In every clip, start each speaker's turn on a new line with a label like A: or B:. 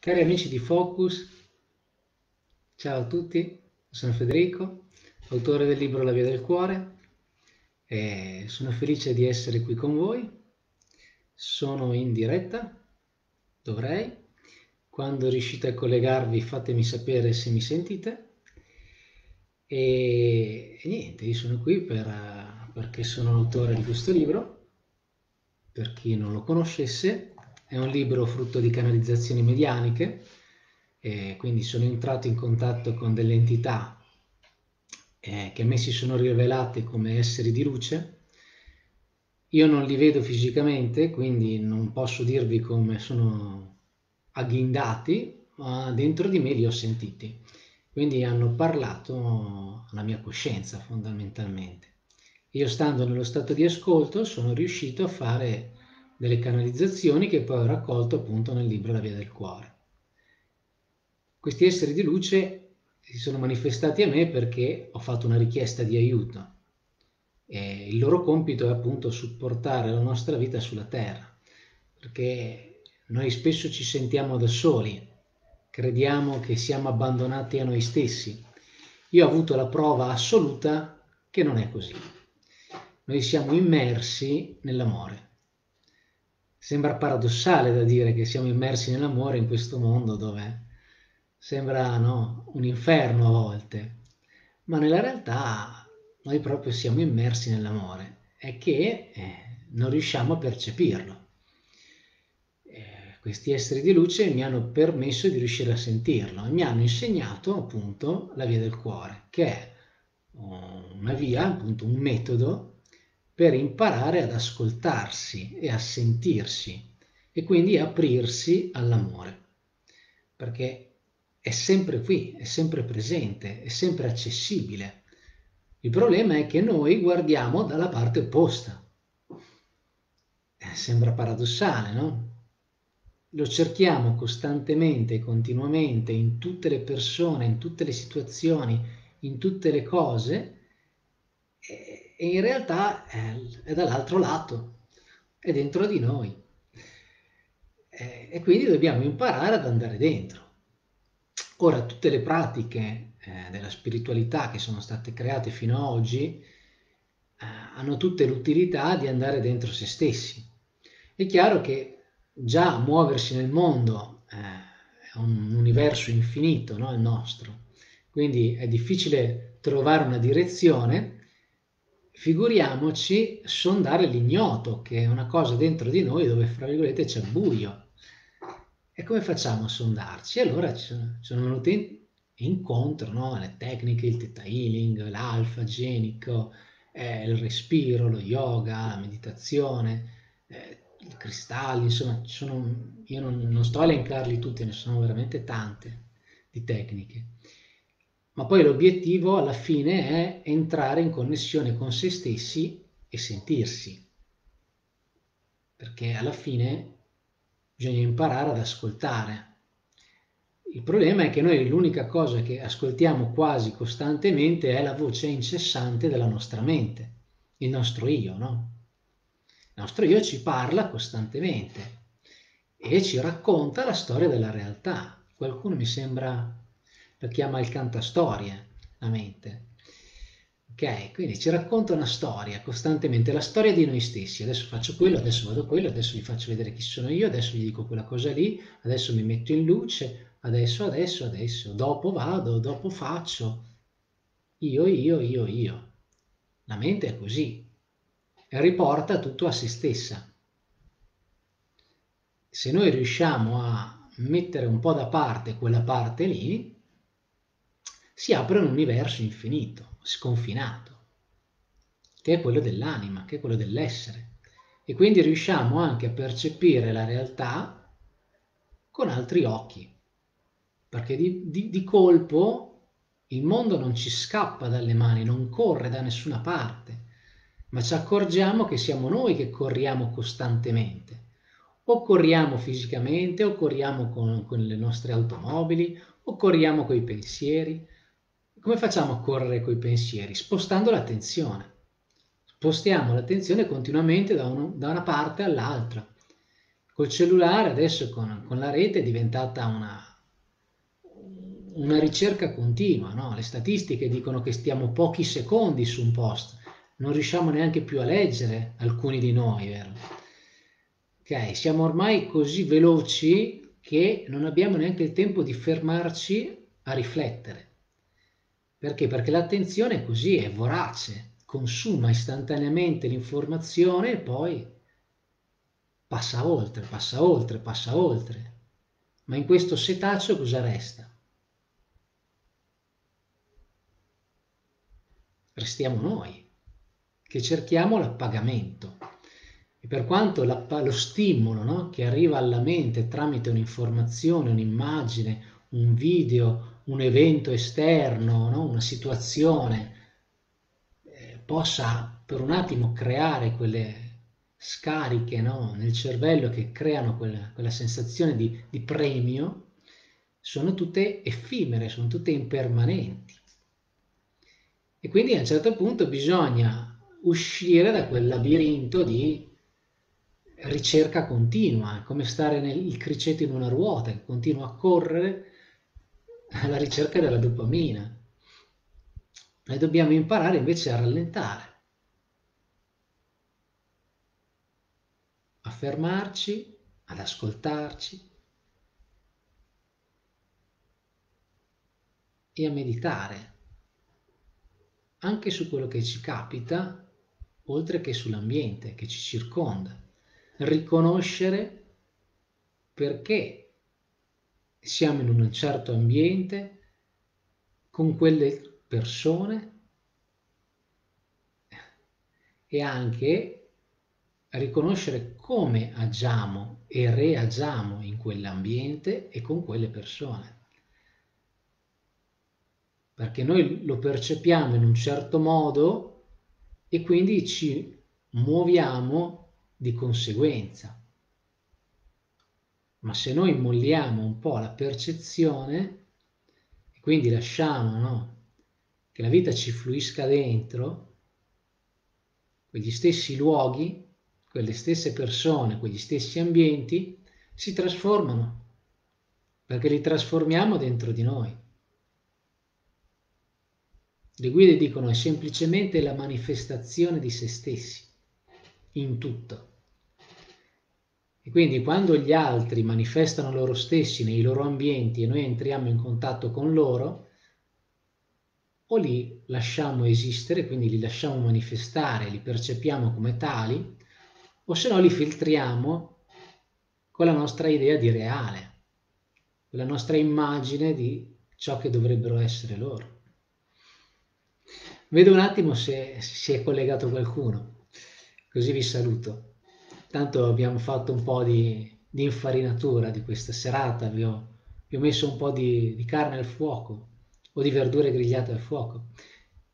A: Cari amici di Focus, ciao a tutti, sono Federico, autore del libro La via del cuore e sono felice di essere qui con voi. Sono in diretta, dovrei. Quando riuscite a collegarvi fatemi sapere se mi sentite. E, e niente, io sono qui per, perché sono l'autore di questo libro. Per chi non lo conoscesse, è un libro frutto di canalizzazioni medianiche, e quindi sono entrato in contatto con delle entità eh, che a me si sono rivelate come esseri di luce. Io non li vedo fisicamente, quindi non posso dirvi come sono agghindati, ma dentro di me li ho sentiti. Quindi hanno parlato alla mia coscienza fondamentalmente. Io stando nello stato di ascolto sono riuscito a fare delle canalizzazioni che poi ho raccolto appunto nel libro La via del cuore. Questi esseri di luce si sono manifestati a me perché ho fatto una richiesta di aiuto. E il loro compito è appunto supportare la nostra vita sulla terra, perché noi spesso ci sentiamo da soli, crediamo che siamo abbandonati a noi stessi. Io ho avuto la prova assoluta che non è così. Noi siamo immersi nell'amore Sembra paradossale da dire che siamo immersi nell'amore in questo mondo dove sembra no, un inferno a volte, ma nella realtà noi proprio siamo immersi nell'amore e che eh, non riusciamo a percepirlo. Eh, questi esseri di luce mi hanno permesso di riuscire a sentirlo e mi hanno insegnato appunto la via del cuore, che è una via, appunto un metodo per imparare ad ascoltarsi e a sentirsi e quindi aprirsi all'amore, perché è sempre qui, è sempre presente, è sempre accessibile. Il problema è che noi guardiamo dalla parte opposta. Eh, sembra paradossale, no? Lo cerchiamo costantemente, continuamente, in tutte le persone, in tutte le situazioni, in tutte le cose, e, in realtà è, dall'altro lato, è dentro di noi. E, e, quindi dobbiamo imparare ad andare dentro. Ora, tutte le pratiche eh, della spiritualità che sono state create fino ad oggi eh, hanno tutte l'utilità di andare dentro se stessi. È chiaro che già muoversi nel mondo eh, è un universo infinito, no? il nostro, quindi è difficile trovare una direzione Figuriamoci sondare l'ignoto, che è una cosa dentro di noi dove, fra virgolette, c'è buio. E come facciamo a sondarci? Allora ci sono, sono venute incontro no? le tecniche, il theta healing, l'alfa genico, eh, il respiro, lo yoga, la meditazione, eh, i cristalli, insomma, sono, io non, non sto a elencarli tutti, ne sono veramente tante di tecniche ma poi l'obiettivo alla fine è entrare in connessione con se stessi e sentirsi, perché alla fine bisogna imparare ad ascoltare. Il problema è che noi l'unica cosa che ascoltiamo quasi costantemente è la voce incessante della nostra mente, il nostro io, no? Il nostro io ci parla costantemente e ci racconta la storia della realtà. Qualcuno mi sembra lo chiama il cantastorie, la mente. Ok, quindi ci racconta una storia costantemente, la storia di noi stessi. Adesso faccio quello, adesso vado quello, adesso vi faccio vedere chi sono io, adesso gli dico quella cosa lì, adesso mi metto in luce, adesso, adesso, adesso, dopo vado, dopo faccio. Io, io, io, io. La mente è così e riporta tutto a se stessa. Se noi riusciamo a mettere un po' da parte quella parte lì, si apre un universo infinito, sconfinato, che è quello dell'anima, che è quello dell'essere. E quindi riusciamo anche a percepire la realtà con altri occhi, perché di, di, di colpo il mondo non ci scappa dalle mani, non corre da nessuna parte, ma ci accorgiamo che siamo noi che corriamo costantemente. O corriamo fisicamente, o corriamo con, con le nostre automobili, o corriamo con i pensieri, come facciamo a correre coi pensieri? Spostando l'attenzione. Spostiamo l'attenzione continuamente da, uno, da una parte all'altra. Col cellulare adesso con, con la rete è diventata una, una ricerca continua, no? le statistiche dicono che stiamo pochi secondi su un post, non riusciamo neanche più a leggere alcuni di noi, vero? Ok, siamo ormai così veloci che non abbiamo neanche il tempo di fermarci a riflettere. Perché? Perché l'attenzione così, è vorace, consuma istantaneamente l'informazione e poi passa oltre, passa oltre, passa oltre. Ma in questo setaccio cosa resta? Restiamo noi, che cerchiamo l'appagamento. E per quanto lo stimolo no, che arriva alla mente tramite un'informazione, un'immagine, un video, un evento esterno, no, una situazione, eh, possa per un attimo creare quelle scariche no, nel cervello che creano quella, quella sensazione di, di premio, sono tutte effimere, sono tutte impermanenti. E quindi a un certo punto bisogna uscire da quel labirinto di ricerca continua, come stare nel criceto in una ruota che continua a correre alla ricerca della dopamina. Noi dobbiamo imparare invece a rallentare, a fermarci, ad ascoltarci e a meditare anche su quello che ci capita, oltre che sull'ambiente che ci circonda. Riconoscere perché siamo in un certo ambiente, con quelle persone e anche riconoscere come agiamo e reagiamo in quell'ambiente e con quelle persone. Perché noi lo percepiamo in un certo modo e quindi ci muoviamo di conseguenza. Ma se noi molliamo un po' la percezione e quindi lasciamo no, che la vita ci fluisca dentro, quegli stessi luoghi quelle stesse persone, quegli stessi ambienti si trasformano, perché li trasformiamo dentro di noi. Le guide dicono è semplicemente la manifestazione di se stessi, in tutto. Quindi quando gli altri manifestano loro stessi nei loro ambienti e noi entriamo in contatto con loro, o li lasciamo esistere, quindi li lasciamo manifestare, li percepiamo come tali, o se no li filtriamo con la nostra idea di reale, con la nostra immagine di ciò che dovrebbero essere loro. Vedo un attimo se si è collegato qualcuno, così vi saluto. Tanto abbiamo fatto un po' di, di infarinatura di questa serata, vi ho, vi ho messo un po' di, di, carne al fuoco o di verdure grigliate al fuoco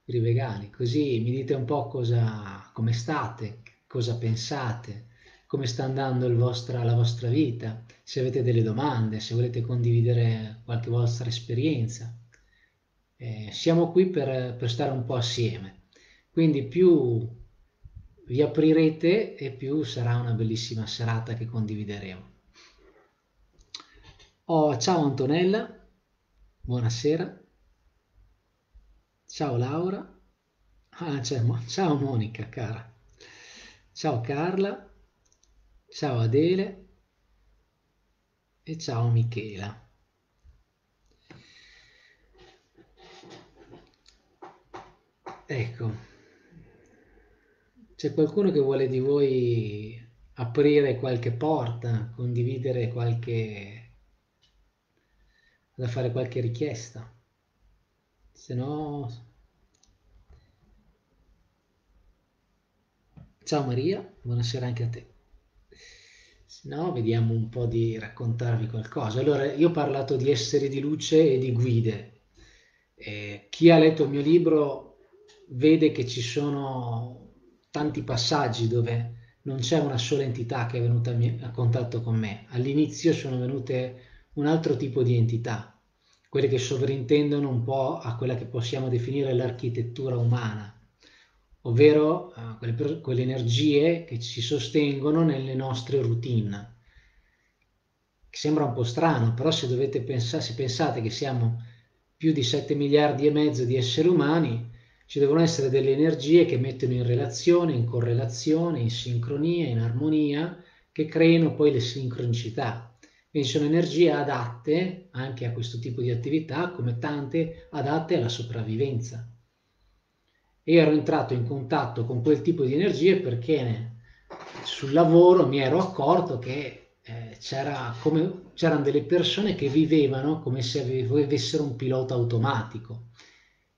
A: per i vegani, così mi dite un po' cosa, come state, cosa pensate, come sta andando vostra, la vostra vita, se avete delle domande, se volete condividere qualche vostra esperienza. Eh, siamo qui per, per stare un po' assieme, quindi più vi aprirete e più sarà una bellissima serata che condivideremo. Oh, ciao Antonella, buonasera. Ciao Laura. Ah, ciao Monica, cara. Ciao Carla, ciao Adele e ciao Michela. Ecco, c'è qualcuno che vuole di voi aprire qualche porta, condividere qualche... da fare qualche richiesta? Se no Ciao Maria, buonasera anche a te. Se no, vediamo un po' di raccontarvi qualcosa. Allora, io ho parlato di esseri di luce e di guide. Eh, chi ha letto il mio libro vede che ci sono tanti passaggi dove non c'è una sola entità che è venuta a contatto con me. All'inizio sono venute un altro tipo di entità, quelle che sovrintendono un po' a quella che possiamo definire l'architettura umana ovvero uh, quelle, quelle, energie che ci sostengono nelle nostre routine. sembra un po' strano, però se dovete pensare, se pensate che siamo più di 7 miliardi e mezzo di esseri umani, ci devono essere delle energie che mettono in relazione, in correlazione, in sincronia, in armonia, che creino poi le sincronicità. Quindi sono energie adatte anche a questo tipo di attività, come tante adatte alla sopravvivenza. E ero entrato in contatto con quel tipo di energie perché sul lavoro mi ero accorto che eh, c'era come, c'erano delle persone che vivevano come se avessero un pilota automatico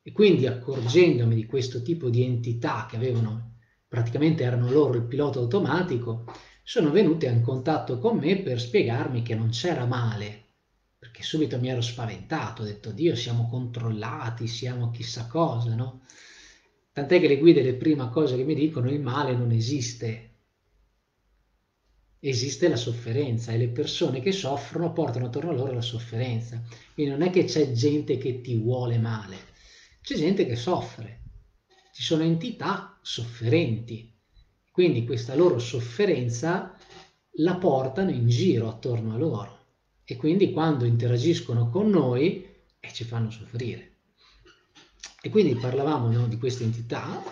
A: e quindi accorgendomi di questo tipo di entità che avevano, praticamente erano loro il pilota automatico, sono venute in contatto con me per spiegarmi che non c'era male, perché subito mi ero spaventato, ho detto Dio siamo controllati, siamo chissà cosa, no? Tant'è che le guide le prime cose che mi dicono il male non esiste, esiste la sofferenza e le persone che soffrono portano attorno a loro la sofferenza. Quindi non è che c'è gente che ti vuole male, c'è gente che soffre. Ci sono entità sofferenti. Quindi questa loro sofferenza la portano in giro attorno a loro. E quindi quando interagiscono con noi eh, ci fanno soffrire. E quindi parlavamo no, di queste entità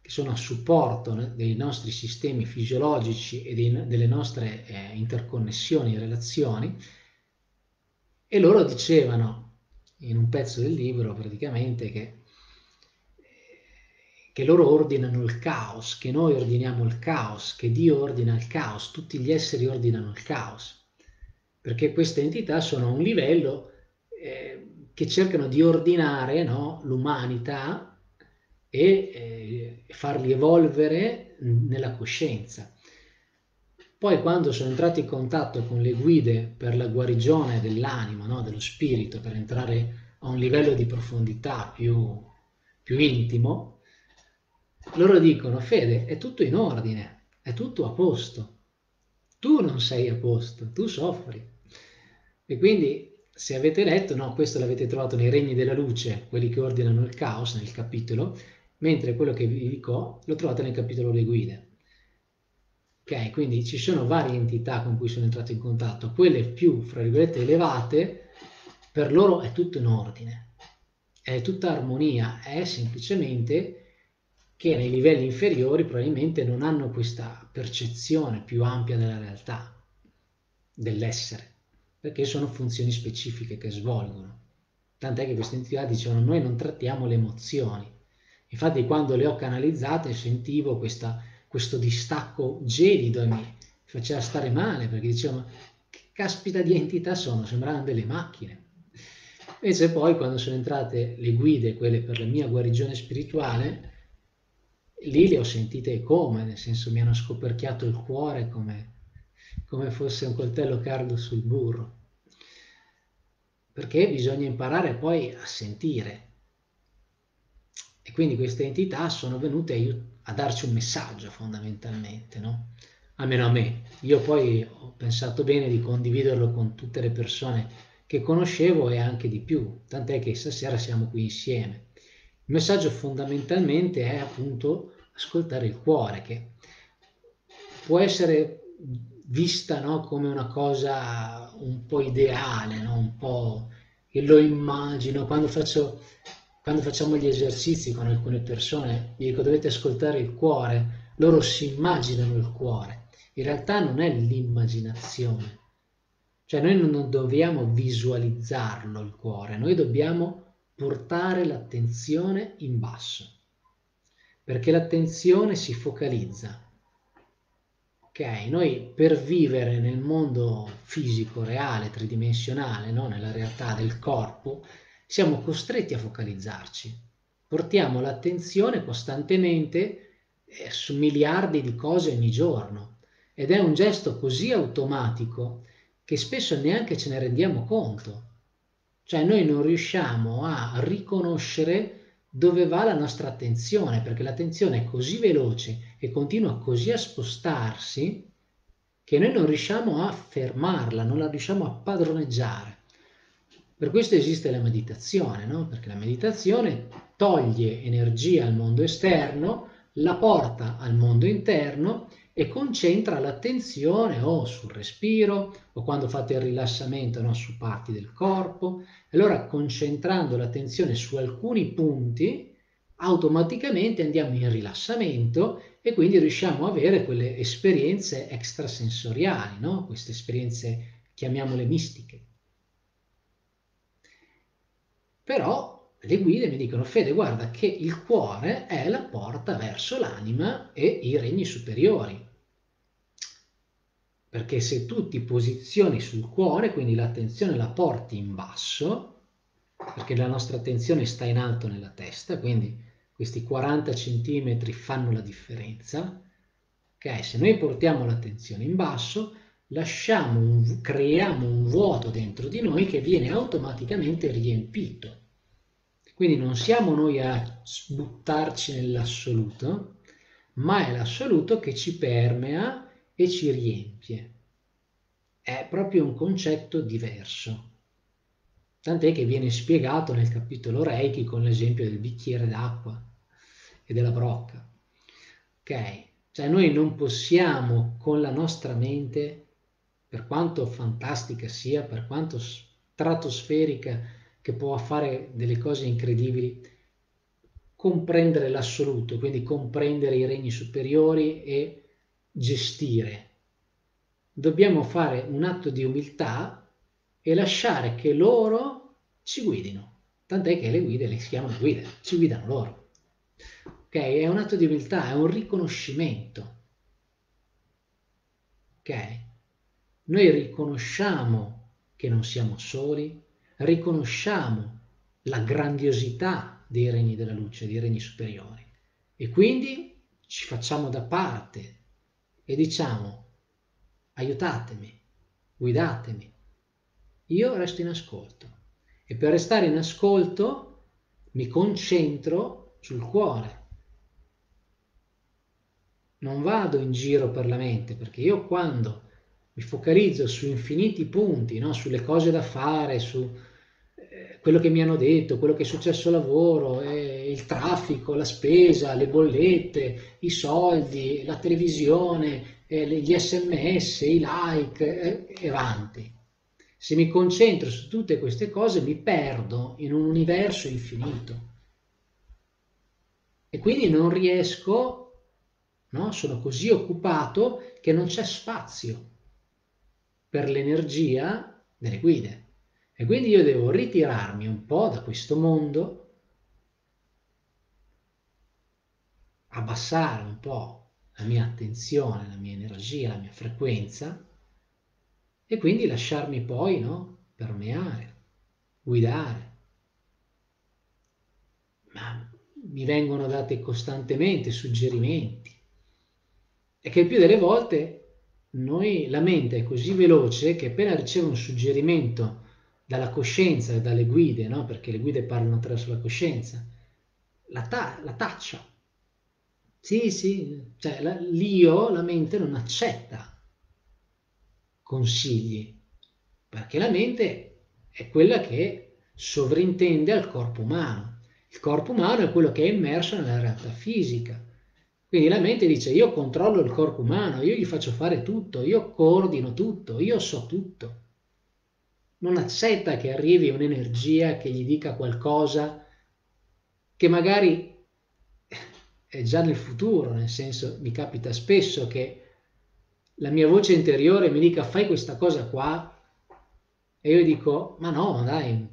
A: che sono a supporto dei nostri sistemi fisiologici e dei, delle nostre eh, interconnessioni e relazioni, e loro dicevano in un pezzo del libro praticamente che, che loro ordinano il caos, che noi ordiniamo il caos, che Dio ordina il caos, tutti gli esseri ordinano il caos, perché queste entità sono a un livello eh, che cercano di ordinare no, l'umanità e eh, farli evolvere nella coscienza. Poi quando sono entrati in contatto con le guide per la guarigione dell'anima, no? dello spirito, per entrare a un livello di profondità più, più intimo, loro dicono, Fede, è tutto in ordine, è tutto a posto. Tu non sei a posto, tu soffri. E quindi se avete letto, no, questo l'avete trovato nei regni della luce, quelli che ordinano il caos nel capitolo, mentre quello che vi dico lo trovate nel capitolo Le guide. Ok, quindi ci sono varie entità con cui sono entrato in contatto, quelle più, fra virgolette, elevate, per loro è tutto in ordine, è tutta armonia, è semplicemente che nei livelli inferiori probabilmente non hanno questa percezione più ampia della realtà, dell'essere, perché sono funzioni specifiche che svolgono. Tant'è che queste entità dicevano noi non trattiamo le emozioni, Infatti quando le ho canalizzate sentivo questa, questo distacco gelido e mi faceva stare male perché dicevo che caspita di entità sono, sembravano delle macchine. Invece poi quando sono entrate le guide, quelle per la mia guarigione spirituale, lì le ho sentite come, nel senso mi hanno scoperchiato il cuore come, come fosse un coltello cardo sul burro. Perché bisogna imparare poi a sentire, e quindi queste entità sono venute a, a darci un messaggio fondamentalmente, no? almeno a me. Io poi ho pensato bene di condividerlo con tutte le persone che conoscevo e anche di più, tant'è che stasera siamo qui insieme. Il messaggio fondamentalmente è appunto ascoltare il cuore, che può essere vista no, come una cosa un po' ideale, no? un po' che lo immagino quando faccio quando facciamo gli esercizi con alcune persone, dico dovete ascoltare il cuore, loro si immaginano il cuore. In realtà non è l'immaginazione. Cioè noi non dobbiamo visualizzarlo il cuore, noi dobbiamo portare l'attenzione in basso, perché l'attenzione si focalizza. Ok, noi per vivere nel mondo fisico, reale, tridimensionale, no? nella realtà del corpo, siamo costretti a focalizzarci. Portiamo l'attenzione costantemente eh, su miliardi di cose ogni giorno ed è un gesto così automatico che spesso neanche ce ne rendiamo conto. Cioè noi non riusciamo a riconoscere dove va la nostra attenzione, perché l'attenzione è così veloce e continua così a spostarsi che noi non riusciamo a fermarla, non la riusciamo a padroneggiare. Per questo esiste la meditazione, no? perché la meditazione toglie energia al mondo esterno, la porta al mondo interno e concentra l'attenzione o sul respiro o quando fate il rilassamento no, su parti del corpo. Allora concentrando l'attenzione su alcuni punti automaticamente andiamo in rilassamento e quindi riusciamo a avere quelle esperienze extrasensoriali, no? queste esperienze chiamiamole mistiche. Però le guide mi dicono, Fede, guarda che il cuore è la porta verso l'anima e i regni superiori. Perché se tu ti posizioni sul cuore, quindi l'attenzione la porti in basso, perché la nostra attenzione sta in alto nella testa, quindi questi 40 centimetri fanno la differenza. Ok, se noi portiamo l'attenzione in basso, lasciamo un, creiamo un vuoto dentro di noi che viene automaticamente riempito. Quindi non siamo noi a buttarci nell'assoluto, ma è l'assoluto che ci permea e ci riempie. È proprio un concetto diverso. Tant'è che viene spiegato nel capitolo Reiki con l'esempio del bicchiere d'acqua e della brocca. Ok? Cioè noi non possiamo con la nostra mente per quanto fantastica sia, per quanto stratosferica che può fare delle cose incredibili, comprendere l'assoluto, quindi comprendere i regni superiori e gestire. Dobbiamo fare un atto di umiltà e lasciare che loro ci guidino. Tant'è che le guide le si chiamano guide, ci guidano loro. Ok? È un atto di umiltà, è un riconoscimento. Ok? Noi riconosciamo che non siamo soli, riconosciamo la grandiosità dei regni della luce, dei regni superiori e quindi ci facciamo da parte e diciamo aiutatemi, guidatemi. Io resto in ascolto e per restare in ascolto mi concentro sul cuore. Non vado in giro per la mente perché io quando mi focalizzo su infiniti punti, no? sulle cose da fare, su eh, quello che mi hanno detto, quello che è successo al lavoro, eh, il traffico, la spesa, le bollette, i soldi, la televisione, eh, gli sms, i like e avanti. Se mi concentro su tutte queste cose mi perdo in un universo infinito e quindi non riesco, no? sono così occupato che non c'è spazio per l'energia delle guide. E quindi io devo ritirarmi un po' da questo mondo, abbassare un po' la mia attenzione, la mia energia, la mia frequenza e quindi lasciarmi poi no, permeare, guidare. Ma mi vengono date costantemente suggerimenti e che più delle volte noi, la mente è così veloce che appena riceve un suggerimento dalla coscienza e dalle guide, no? perché le guide parlano attraverso la coscienza, la, ta- la taccia. Sì, sì, cioè la, l'io, la mente non accetta consigli, perché la mente è quella che sovrintende al corpo umano. Il corpo umano è quello che è immerso nella realtà fisica. Quindi la mente dice io controllo il corpo umano, io gli faccio fare tutto, io coordino tutto, io so tutto. Non accetta che arrivi un'energia che gli dica qualcosa che magari è già nel futuro, nel senso mi capita spesso che la mia voce interiore mi dica fai questa cosa qua e io dico ma no, dai,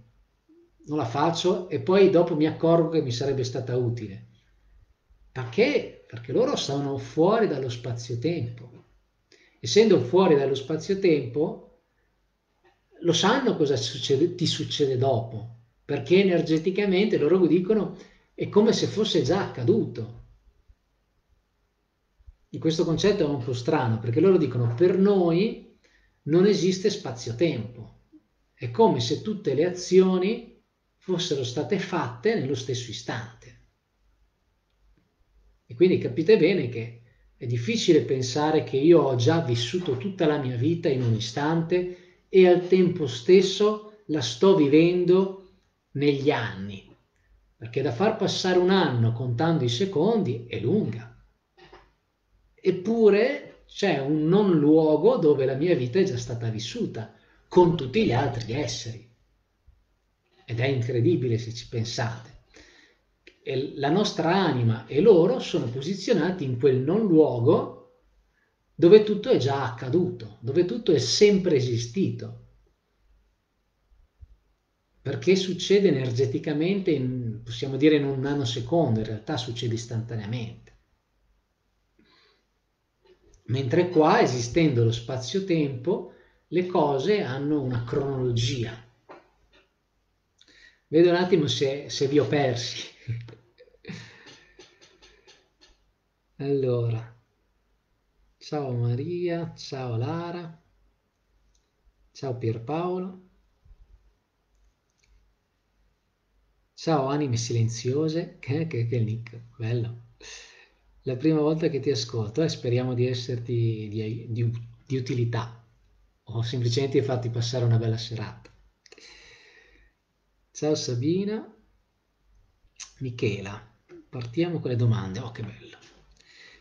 A: non la faccio e poi dopo mi accorgo che mi sarebbe stata utile. Perché? Perché loro sono fuori dallo spazio-tempo. Essendo fuori dallo spazio-tempo, lo sanno cosa succede, ti succede dopo, perché energeticamente loro dicono è come se fosse già accaduto. E questo concetto è un po' strano perché loro dicono per noi non esiste spazio-tempo. È come se tutte le azioni fossero state fatte nello stesso istante. E quindi capite bene che è difficile pensare che io ho già vissuto tutta la mia vita in un istante e al tempo stesso la sto vivendo negli anni. Perché da far passare un anno contando i secondi è lunga. Eppure c'è un non luogo dove la mia vita è già stata vissuta con tutti gli altri esseri. Ed è incredibile se ci pensate. La nostra anima e loro sono posizionati in quel non luogo dove tutto è già accaduto, dove tutto è sempre esistito. Perché succede energeticamente, in, possiamo dire in un nanosecondo, in realtà succede istantaneamente. Mentre qua, esistendo lo spazio-tempo, le cose hanno una cronologia. Vedo un attimo se, se vi ho persi. Allora, ciao Maria, ciao Lara, ciao Pierpaolo, ciao anime silenziose, che, che, che nick, bello la prima volta che ti ascolto e speriamo di esserti di, di, di utilità o semplicemente farti passare una bella serata. Ciao Sabina, Michela, partiamo con le domande. Oh, che bello!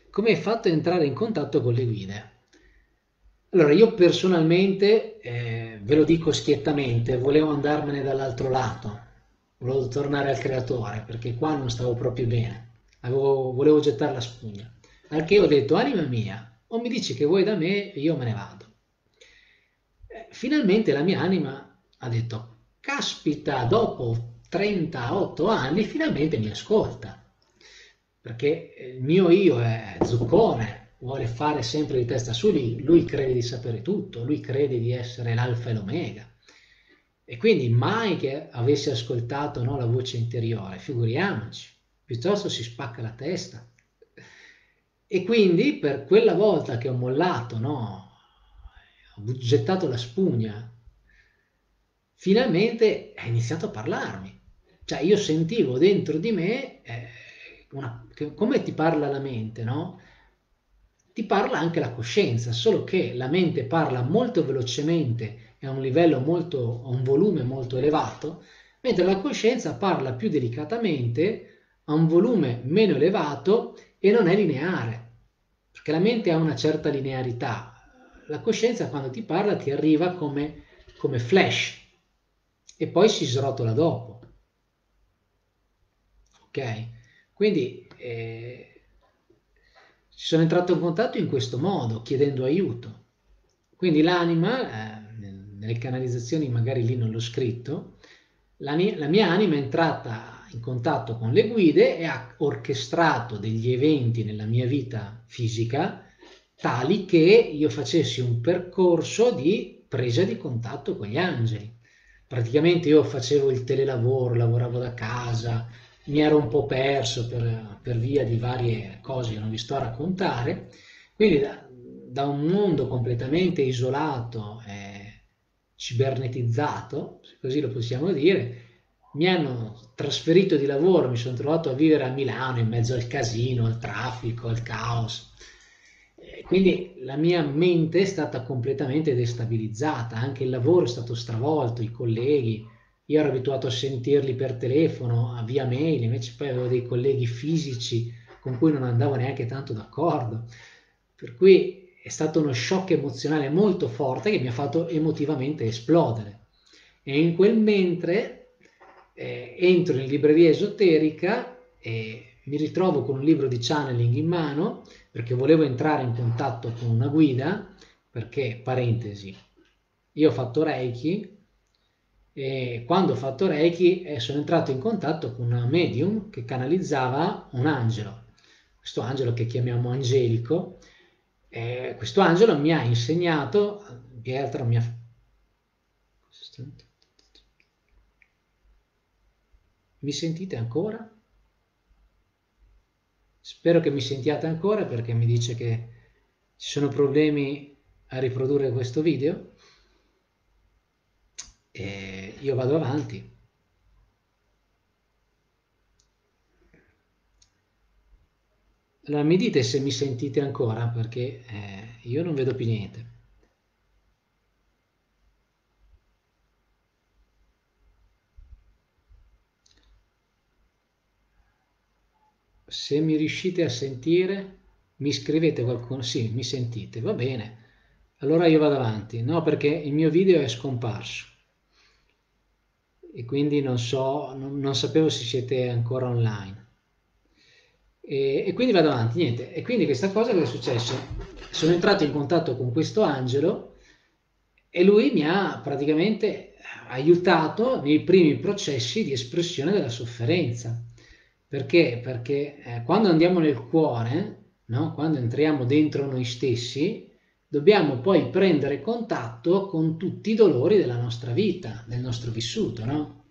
A: Come hai fatto a entrare in contatto con le guide? Allora, io personalmente, eh, ve lo dico schiettamente, volevo andarmene dall'altro lato, volevo tornare al creatore, perché qua non stavo proprio bene Avevo, volevo gettare la spugna. Al che ho detto, anima mia, o mi dici che vuoi da me io me ne vado. Eh, finalmente la mia anima ha detto, caspita, dopo 38 anni finalmente mi ascolta. Perché il mio io è zuccone, vuole fare sempre di testa su, lui, lui crede di sapere tutto, lui crede di essere l'alfa e l'omega. E quindi mai che avesse ascoltato no, la voce interiore, figuriamoci piuttosto si spacca la testa. E quindi per quella volta che ho mollato, no, ho gettato la spugna, finalmente ha iniziato a parlarmi. Cioè io sentivo dentro di me, eh, una, come ti parla la mente, no? Ti parla anche la coscienza, solo che la mente parla molto velocemente e a un livello molto, a un volume molto elevato, mentre la coscienza parla più delicatamente ha un volume meno elevato e non è lineare, perché la mente ha una certa linearità. La coscienza quando ti parla ti arriva come, come flash e poi si srotola dopo. Ok? Quindi eh, sono entrato in contatto in questo modo, chiedendo aiuto. Quindi l'anima, eh, nelle canalizzazioni magari lì non l'ho scritto, la mia, la mia anima è entrata in contatto con le guide e ha orchestrato degli eventi nella mia vita fisica tali che io facessi un percorso di presa di contatto con gli angeli. Praticamente io facevo il telelavoro, lavoravo da casa, mi ero un po' perso per, per via di varie cose che non vi sto a raccontare, quindi da, da un mondo completamente isolato e cibernetizzato, se così lo possiamo dire, mi hanno trasferito di lavoro, mi sono trovato a vivere a Milano in mezzo al casino, al traffico, al caos. Quindi la mia mente è stata completamente destabilizzata, anche il lavoro è stato stravolto, i colleghi, io ero abituato a sentirli per telefono, via mail, invece poi avevo dei colleghi fisici con cui non andavo neanche tanto d'accordo. Per cui è stato uno shock emozionale molto forte che mi ha fatto emotivamente esplodere. E in quel mentre eh, entro in libreria esoterica e mi ritrovo con un libro di channeling in mano perché volevo entrare in contatto con una guida, perché, parentesi, io ho fatto Reiki e quando ho fatto Reiki eh, sono entrato in contatto con una medium che canalizzava un angelo, questo angelo che chiamiamo angelico, eh, questo angelo mi ha insegnato, Pietro mi ha... Mi sentite ancora? Spero che mi sentiate ancora perché mi dice che ci sono problemi a riprodurre questo video. E io vado avanti. Allora mi dite se mi sentite ancora perché eh, io non vedo più niente. se mi riuscite a sentire, Mi scrivete qualcuno? Sì, mi sentite, va bene. Allora io vado avanti. No, perché il mio video è scomparso. E quindi non so, non, non sapevo se siete ancora online. E, e, quindi vado avanti, niente. E quindi questa cosa che è successo? Sono entrato in contatto con questo angelo e lui mi ha praticamente aiutato nei primi processi di espressione della sofferenza. Perché? Perché eh, quando andiamo nel cuore, no? quando entriamo dentro noi stessi, dobbiamo poi prendere contatto con tutti i dolori della nostra vita, del nostro vissuto, no?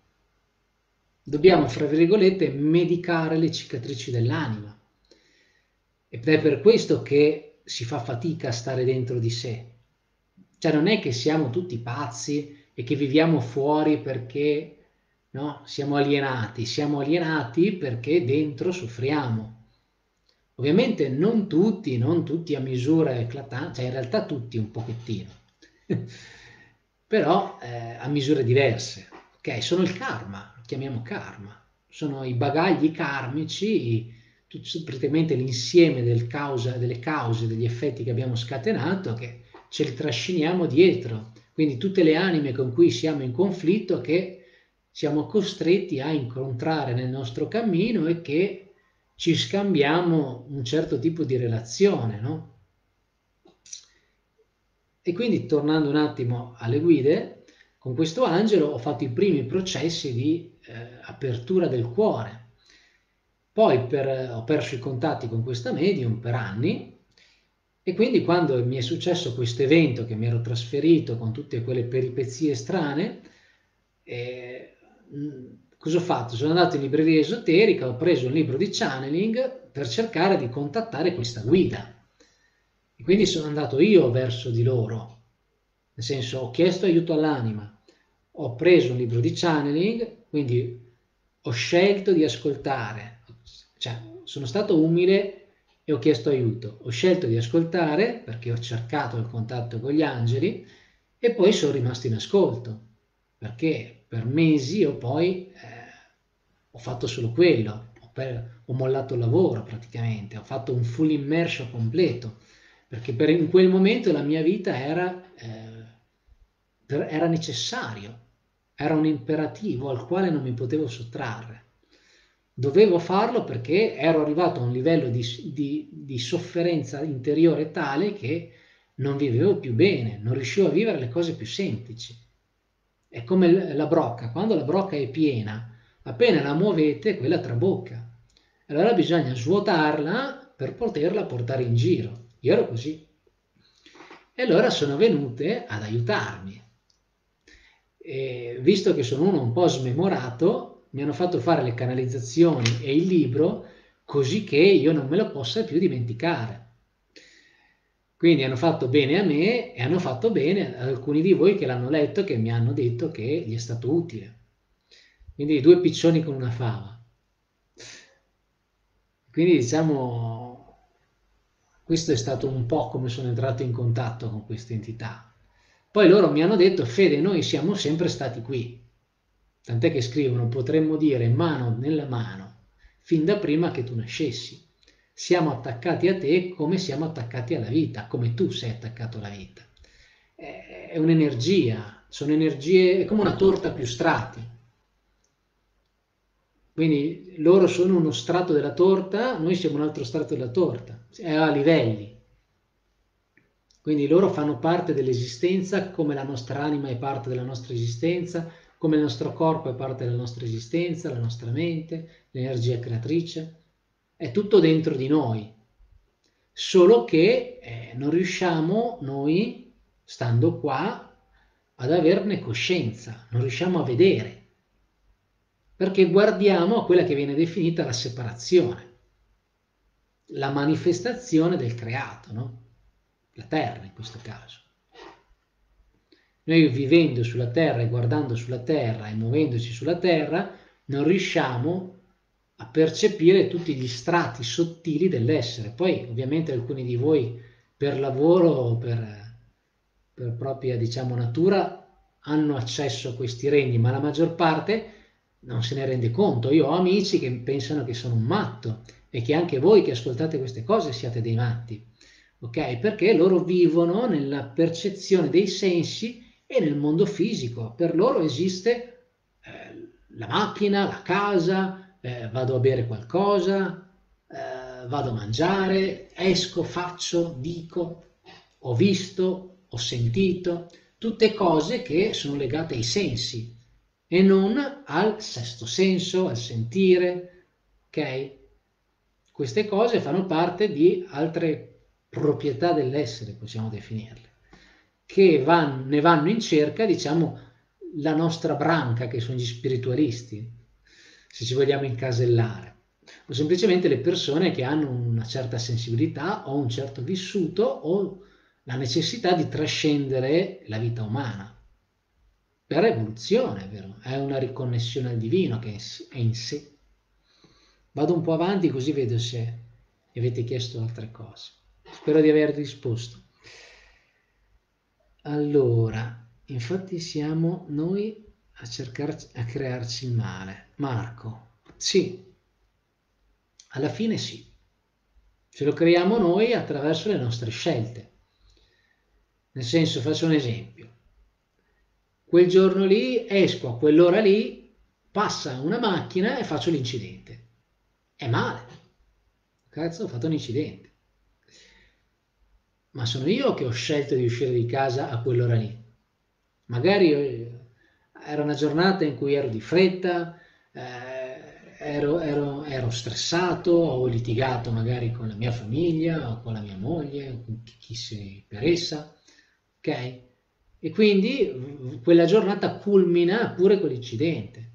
A: Dobbiamo, fra virgolette, medicare le cicatrici dell'anima. Ed è per questo che si fa fatica a stare dentro di sé. Cioè non è che siamo tutti pazzi e che viviamo fuori perché no, siamo alienati, siamo alienati perché dentro soffriamo. Ovviamente non tutti, non tutti a misura eclatante, cioè in realtà tutti un pochettino, però eh, a misure diverse. Ok, sono il karma, lo chiamiamo karma, sono i bagagli karmici, praticamente l'insieme del causa, delle cause, degli effetti che abbiamo scatenato che ce li trasciniamo dietro. Quindi tutte le anime con cui siamo in conflitto che siamo costretti a incontrare nel nostro cammino e che ci scambiamo un certo tipo di relazione, no? E quindi tornando un attimo alle guide, con questo angelo ho fatto i primi processi di eh, apertura del cuore. Poi per, ho perso i contatti con questa medium per anni e quindi quando mi è successo questo evento che mi ero trasferito con tutte quelle peripezie strane, eh, cosa ho fatto? Sono andato in libreria esoterica, ho preso un libro di channeling per cercare di contattare questa guida. E quindi sono andato io verso di loro, nel senso ho chiesto aiuto all'anima, ho preso un libro di channeling, quindi ho scelto di ascoltare, cioè sono stato umile e ho chiesto aiuto, ho scelto di ascoltare perché ho cercato il contatto con gli angeli e poi sono rimasto in ascolto, perché per mesi ho poi eh, ho fatto solo quello, ho, per, ho, mollato il lavoro praticamente, ho fatto un full immersion completo, perché per, in quel momento la mia vita era, eh, per, era necessario, era un imperativo al quale non mi potevo sottrarre. Dovevo farlo perché ero arrivato a un livello di, di, di sofferenza interiore tale che non vivevo più bene, non riuscivo a vivere le cose più semplici. È come la brocca, quando la brocca è piena, appena la muovete quella trabocca. Allora bisogna svuotarla per poterla portare in giro. Io ero così. E allora sono venute ad aiutarmi. E visto che sono uno un po' smemorato, mi hanno fatto fare le canalizzazioni e il libro così che io non me lo possa più dimenticare. Quindi hanno fatto bene a me e hanno fatto bene ad alcuni di voi che l'hanno letto e che mi hanno detto che gli è stato utile. Quindi due piccioni con una fava. Quindi diciamo, questo è stato un po' come sono entrato in contatto con queste entità. Poi loro mi hanno detto, Fede, noi siamo sempre stati qui. Tant'è che scrivono, potremmo dire mano nella mano, fin da prima che tu nascessi. Siamo attaccati a te come siamo attaccati alla vita, come tu sei attaccato alla vita. È un'energia, sono energie, è come una torta più strati quindi loro sono uno strato della torta, noi siamo un altro strato della torta, è a livelli. Quindi loro fanno parte dell'esistenza come la nostra anima è parte della nostra esistenza, come il nostro corpo è parte della nostra esistenza, la nostra mente, l'energia creatrice. È tutto dentro di noi. Solo che eh, non riusciamo noi, stando qua, ad averne coscienza, non riusciamo a vedere perché guardiamo a quella che viene definita la separazione, la manifestazione del creato, no? la terra in questo caso. Noi vivendo sulla terra e guardando sulla terra e muovendoci sulla terra, non riusciamo a percepire tutti gli strati sottili dell'essere. Poi ovviamente alcuni di voi per lavoro o per, per propria diciamo, natura hanno accesso a questi regni, ma la maggior parte non se ne rende conto. Io ho amici che pensano che sono un matto e che anche voi che ascoltate queste cose siate dei matti, ok? Perché loro vivono nella percezione dei sensi e nel mondo fisico. Per loro esiste eh, la macchina, la casa, eh, vado a bere qualcosa, eh, vado a mangiare, esco, faccio, dico, ho visto, ho sentito, tutte cose che sono legate ai sensi e non al sesto senso, al sentire, ok? Queste cose fanno parte di altre proprietà dell'essere, possiamo definirle, che van, ne vanno in cerca, diciamo, la nostra branca, che sono gli spiritualisti, se ci vogliamo incasellare, o semplicemente le persone che hanno una certa sensibilità o un certo vissuto o la necessità di trascendere la vita umana. Per evoluzione, è vero? È una riconnessione al divino che è in sé. Vado un po' avanti così vedo se avete chiesto altre cose. Spero di aver risposto. Allora, infatti siamo noi a cercare a crearci il male. Marco, sì, alla fine sì. Ce lo creiamo noi attraverso le nostre scelte. Nel senso, faccio un esempio. Quel giorno lì esco a quell'ora lì, passa una macchina e faccio l'incidente. È male. Cazzo, ho fatto un incidente. Ma sono io che ho scelto di uscire di casa a quell'ora lì. Magari eh, era una giornata in cui ero di fretta, eh, ero, ero, ero, stressato, ho litigato magari con la mia famiglia o con la mia moglie, con chi, chi si interessa ok? E quindi quella giornata culmina pure con l'incidente.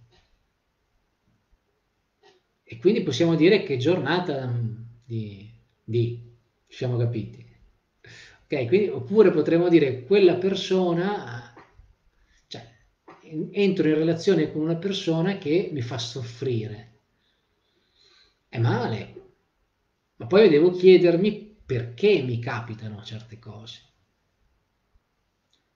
A: E quindi possiamo dire che giornata di, di siamo capiti. Ok, quindi, oppure potremmo dire quella persona, cioè entro in relazione con una persona che mi fa soffrire. È male, ma poi devo chiedermi perché mi capitano certe cose.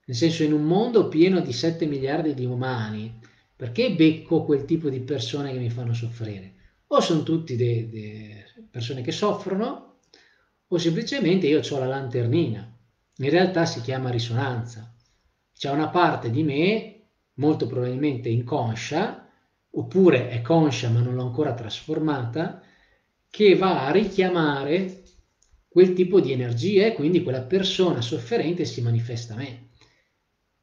A: Nel senso, in un mondo pieno di 7 miliardi di umani, perché becco quel tipo di persone che mi fanno soffrire? O sono tutti de, persone che soffrono, o semplicemente io ho la lanternina. In realtà si chiama risonanza. C'è una parte di me, molto probabilmente inconscia, oppure è conscia ma non l'ho ancora trasformata, che va a richiamare quel tipo di energia e quindi quella persona sofferente si manifesta a me.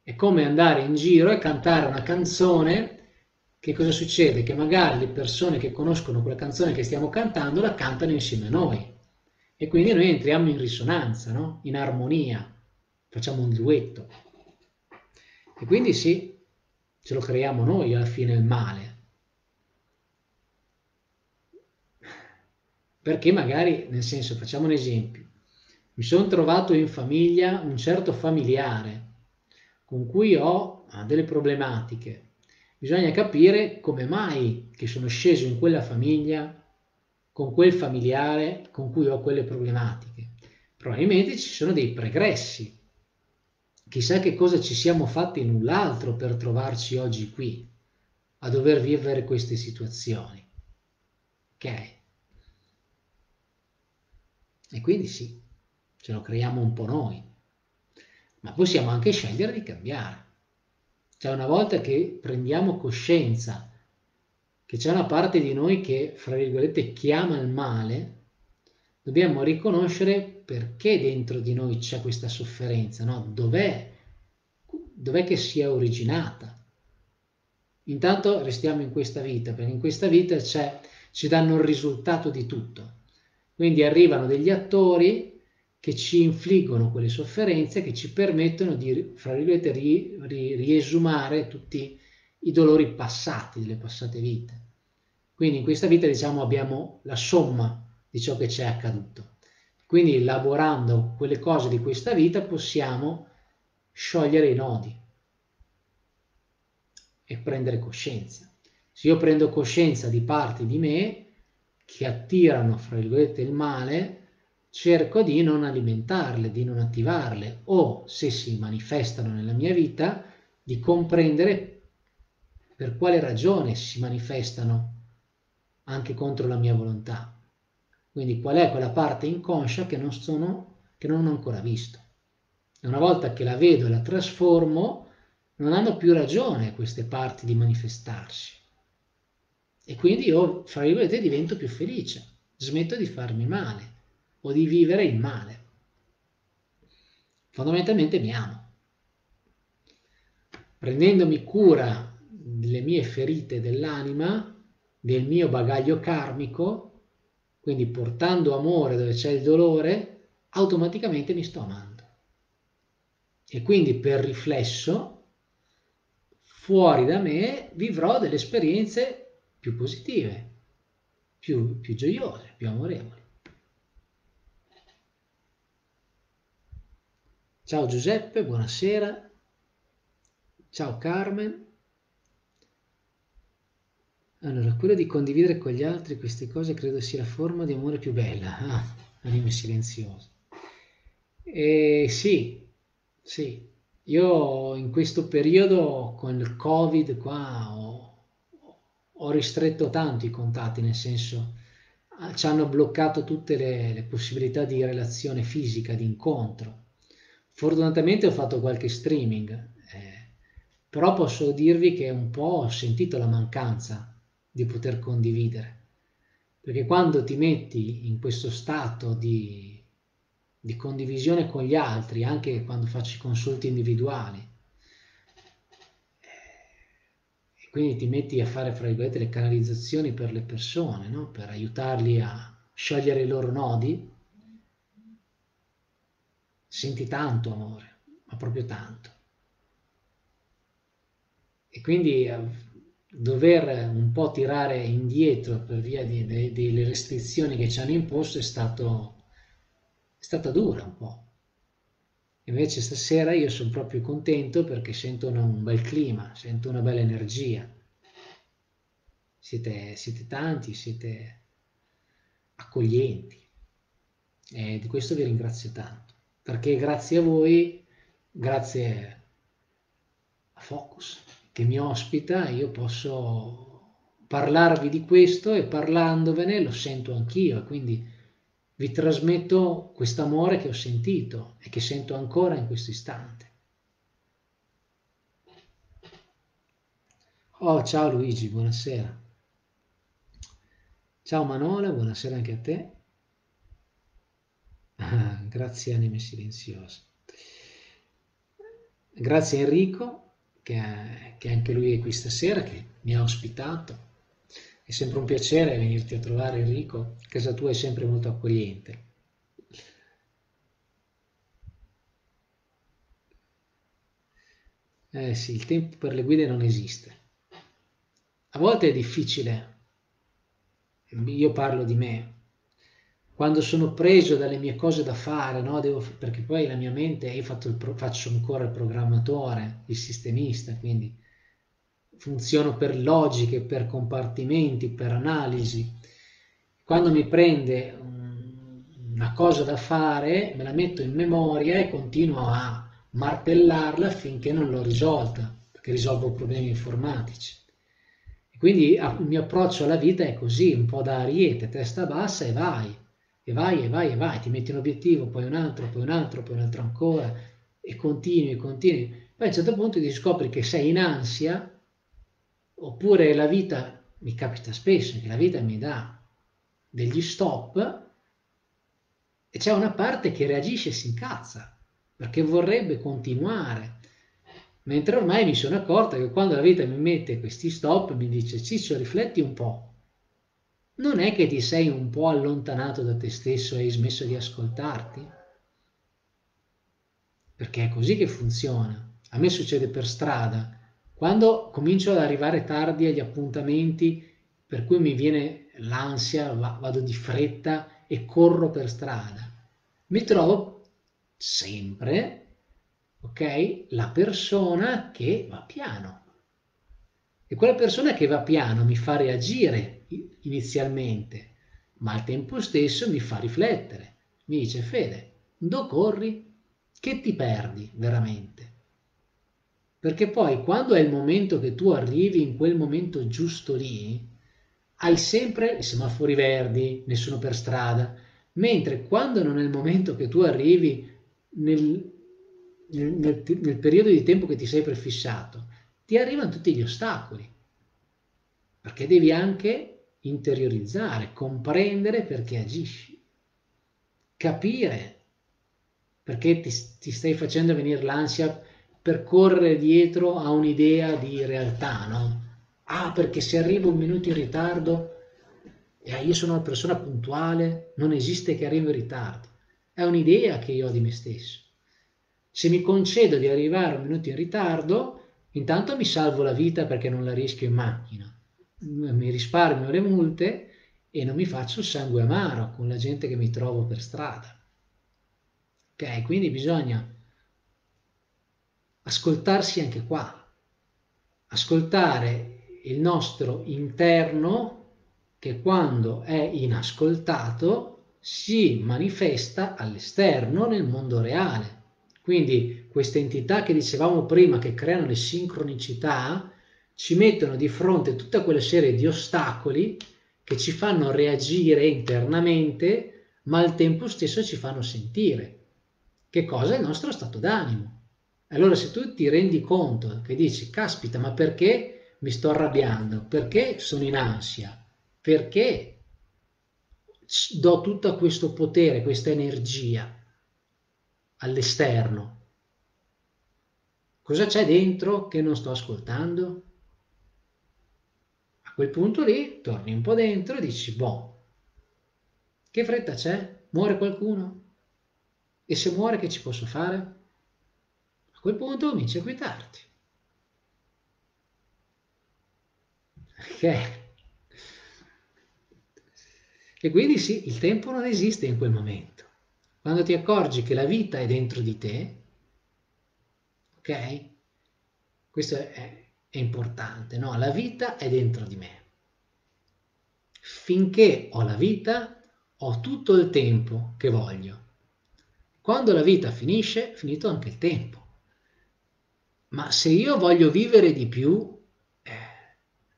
A: È come andare in giro e cantare una canzone. Che cosa succede? Che magari le persone che conoscono quella canzone che stiamo cantando la cantano insieme a noi. E quindi noi entriamo in risonanza, no? in armonia, facciamo un duetto. E quindi sì, ce lo creiamo noi alla fine il male. Perché magari, nel senso, facciamo un esempio, mi sono trovato in famiglia un certo familiare con cui ho delle problematiche. Bisogna capire come mai che sono sceso in quella famiglia, con quel familiare con cui ho quelle problematiche. Probabilmente ci sono dei pregressi. Chissà che cosa ci siamo fatti null'altro per trovarci oggi qui, a dover vivere queste situazioni. Ok? E quindi sì, ce lo creiamo un po' noi ma possiamo anche scegliere di cambiare. Cioè una volta che prendiamo coscienza che c'è una parte di noi che, fra virgolette, chiama il male, dobbiamo riconoscere perché dentro di noi c'è questa sofferenza, no? Dov'è? Dov'è che si è originata? Intanto restiamo in questa vita, perché in questa vita ci danno il risultato di tutto. Quindi arrivano degli attori che ci infliggono quelle sofferenze che ci permettono di, fra virgolette, ri, ri, riesumare tutti i dolori passati, delle passate vite. Quindi in questa vita, diciamo, abbiamo la somma di ciò che ci è accaduto. Quindi elaborando quelle cose di questa vita possiamo sciogliere i nodi e prendere coscienza. Se io prendo coscienza di parti di me che attirano, fra virgolette, il male, cerco di non alimentarle, di non attivarle o se si manifestano nella mia vita, di comprendere per quale ragione si manifestano anche contro la mia volontà. Quindi qual è quella parte inconscia che non, sono, che non ho ancora visto. E una volta che la vedo e la trasformo, non hanno più ragione queste parti di manifestarsi. E quindi io, fra virgolette, divento più felice, smetto di farmi male o di vivere il male. Fondamentalmente mi amo. Prendendomi cura delle mie ferite dell'anima, del mio bagaglio karmico, quindi portando amore dove c'è il dolore, automaticamente mi sto amando. E quindi per riflesso, fuori da me vivrò delle esperienze più positive, più, più gioiose, più amorevoli. Ciao Giuseppe, buonasera. Ciao Carmen. Allora, quello di condividere con gli altri queste cose credo sia la forma di amore più bella. Ah, anime silenziose. E sì, sì, io in questo periodo con il Covid qua ho, ho ristretto tanto i contatti, nel senso ci hanno bloccato tutte le, le possibilità di relazione fisica, di incontro. Fortunatamente ho fatto qualche streaming, eh, però posso dirvi che un po' ho sentito la mancanza di poter condividere. Perché quando ti metti in questo stato di, di condivisione con gli altri, anche quando faccio i consulti individuali, e quindi ti metti a fare, fra virgolette, le canalizzazioni per le persone, no? per aiutarli a sciogliere i loro nodi, senti tanto amore, ma proprio tanto. E quindi eh, dover un po' tirare indietro per via delle restrizioni che ci hanno imposto è, stato, è stata dura un po'. Invece stasera io sono proprio contento perché sento un bel clima, sento una bella energia. Siete, siete tanti, siete accoglienti e di questo vi ringrazio tanto perché grazie a voi, grazie a Focus, che mi ospita, io posso parlarvi di questo e parlandovene lo sento anch'io, quindi vi trasmetto questo amore che ho sentito e che sento ancora in questo istante. Oh, ciao Luigi, buonasera. Ciao Manola, buonasera anche a te. Ah, grazie anime silenziose. Grazie Enrico che, che anche lui è qui stasera, che mi ha ospitato. È sempre un piacere venirti a trovare Enrico, casa tua è sempre molto accogliente. Eh sì, il tempo per le guide non esiste. A volte è difficile, io parlo di me, quando sono preso dalle mie cose da fare, no? Devo, perché poi la mia mente, io faccio ancora il programmatore, il sistemista, quindi funziono per logiche, per compartimenti, per analisi. Quando mi prende una cosa da fare, me la metto in memoria e continuo a martellarla finché non l'ho risolta, perché risolvo problemi informatici. Quindi il mio approccio alla vita è così, un po' da ariete, testa bassa e vai e vai e vai e vai, ti metti un obiettivo, poi un altro, poi un altro, poi un altro ancora e continui e continui. Poi a un certo punto ti scopri che sei in ansia oppure la vita, mi capita spesso che la vita mi dà degli stop e c'è una parte che reagisce e si incazza perché vorrebbe continuare. Mentre ormai mi sono accorto che quando la vita mi mette questi stop mi dice Ciccio rifletti un po', non è che ti sei un po' allontanato da te stesso e hai smesso di ascoltarti? Perché è così che funziona. A me succede per strada. Quando comincio ad arrivare tardi agli appuntamenti, per cui mi viene l'ansia, vado di fretta e corro per strada, mi trovo sempre, ok, la persona che va piano. E quella persona che va piano mi fa reagire inizialmente, ma al tempo stesso mi fa riflettere. Mi dice, Fede, dove corri? Che ti perdi veramente? Perché poi quando è il momento che tu arrivi in quel momento giusto lì, hai sempre i semafori verdi, nessuno per strada, mentre quando non è il momento che tu arrivi nel, nel, nel periodo di tempo che ti sei prefissato, ti arrivano tutti gli ostacoli, perché devi anche interiorizzare, comprendere perché agisci, capire perché ti, ti stai facendo venire l'ansia per correre dietro a un'idea di realtà, no? Ah, perché se arrivo un minuto in ritardo, eh, io sono una persona puntuale, non esiste che arrivo in ritardo. È un'idea che io ho di me stesso. Se mi concedo di arrivare un minuto in ritardo, intanto mi salvo la vita perché non la rischio in macchina, mi risparmio le multe e non mi faccio il sangue amaro con la gente che mi trovo per strada. Ok, quindi bisogna ascoltarsi anche qua, ascoltare il nostro interno che quando è inascoltato si manifesta all'esterno nel mondo reale. Quindi queste entità che dicevamo prima che creano le sincronicità ci mettono di fronte tutta quella serie di ostacoli che ci fanno reagire internamente, ma al tempo stesso ci fanno sentire. Che cosa è il nostro stato d'animo? Allora se tu ti rendi conto che dici, caspita, ma perché mi sto arrabbiando? Perché sono in ansia? Perché do tutto questo potere, questa energia all'esterno? Cosa c'è dentro che non sto ascoltando? Quel punto lì torni un po' dentro e dici, boh, che fretta c'è? Muore qualcuno? E se muore che ci posso fare? A quel punto cominci a quitarti. Ok? E quindi sì, il tempo non esiste in quel momento. Quando ti accorgi che la vita è dentro di te, ok? Questo è, è importante, no? La vita è dentro di me. Finché ho la vita, ho tutto il tempo che voglio. Quando la vita finisce, finito anche il tempo. Ma se io voglio vivere di più,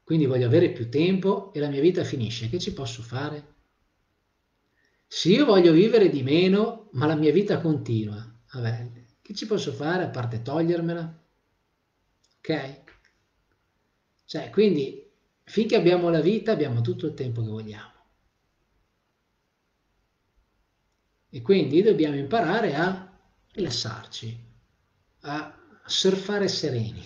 A: quindi voglio avere più tempo e la mia vita finisce, che ci posso fare? Se io voglio vivere di meno, ma la mia vita continua, vabbè, che ci posso fare a parte togliermela? Ok? Cioè, quindi finché abbiamo la vita abbiamo tutto il tempo che vogliamo. E quindi dobbiamo imparare a rilassarci, a surfare sereni.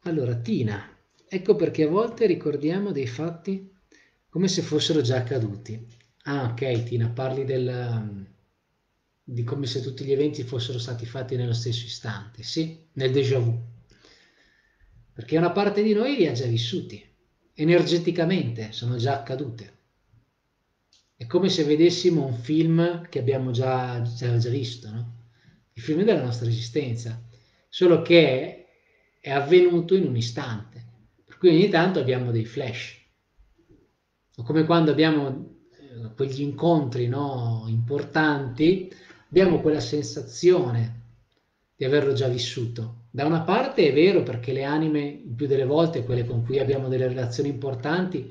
A: Allora, Tina, ecco perché a volte ricordiamo dei fatti come se fossero già accaduti. Ah, ok, Tina, parli del, di come se tutti gli eventi fossero stati fatti nello stesso istante. Sì, nel déjà vu. Perché una parte di noi li ha già vissuti, energeticamente sono già accadute. È come se vedessimo un film che abbiamo già, già, già visto, no? Il film della nostra esistenza, solo che è avvenuto in un istante. Per cui ogni tanto abbiamo dei flash. O come quando abbiamo eh, quegli incontri no, importanti, abbiamo quella sensazione di averlo già vissuto. Da una parte è vero perché le anime, il più delle volte, quelle con cui abbiamo delle relazioni importanti,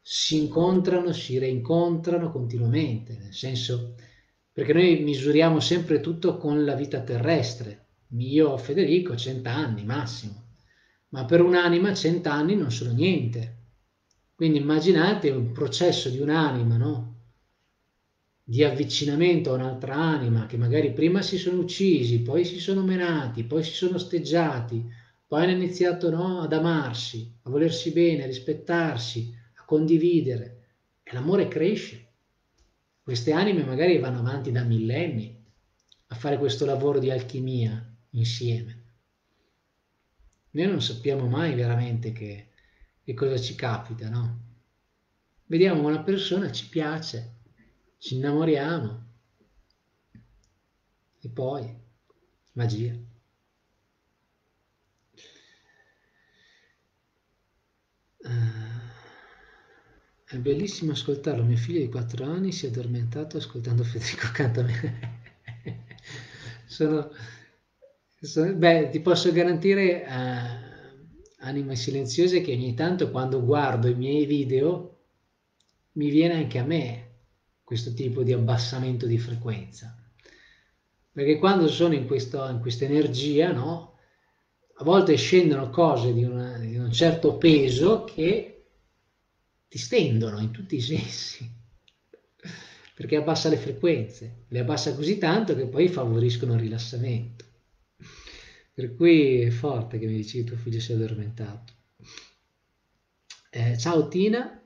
A: si incontrano, si reincontrano continuamente, nel senso perché noi misuriamo sempre tutto con la vita terrestre, io Federico cent'anni massimo, ma per un'anima cent'anni non sono niente. Quindi immaginate un processo di un'anima, no? Di avvicinamento a un'altra anima che magari prima si sono uccisi, poi si sono menati, poi si sono osteggiati, poi hanno iniziato no, ad amarsi, a volersi bene, a rispettarsi, a condividere. E l'amore cresce. Queste anime magari vanno avanti da millenni a fare questo lavoro di alchimia insieme. Noi non sappiamo mai veramente che, che cosa ci capita, no? Vediamo una persona, ci piace, ci innamoriamo e poi magia. Uh, è bellissimo ascoltarlo. Mio figlio di 4 anni si è addormentato ascoltando Federico Cantamene. Sono Beh, ti posso garantire, eh, anime silenziose che ogni tanto quando guardo i miei video mi viene anche a me questo tipo di abbassamento di frequenza. Perché quando sono in, questa energia, no? a volte scendono cose di, una, di un certo peso che ti stendono in tutti i sensi perché abbassa le frequenze, le abbassa così tanto che poi favoriscono il rilassamento. Per cui è forte che mi dici che tuo figlio si è addormentato. Eh, ciao Tina.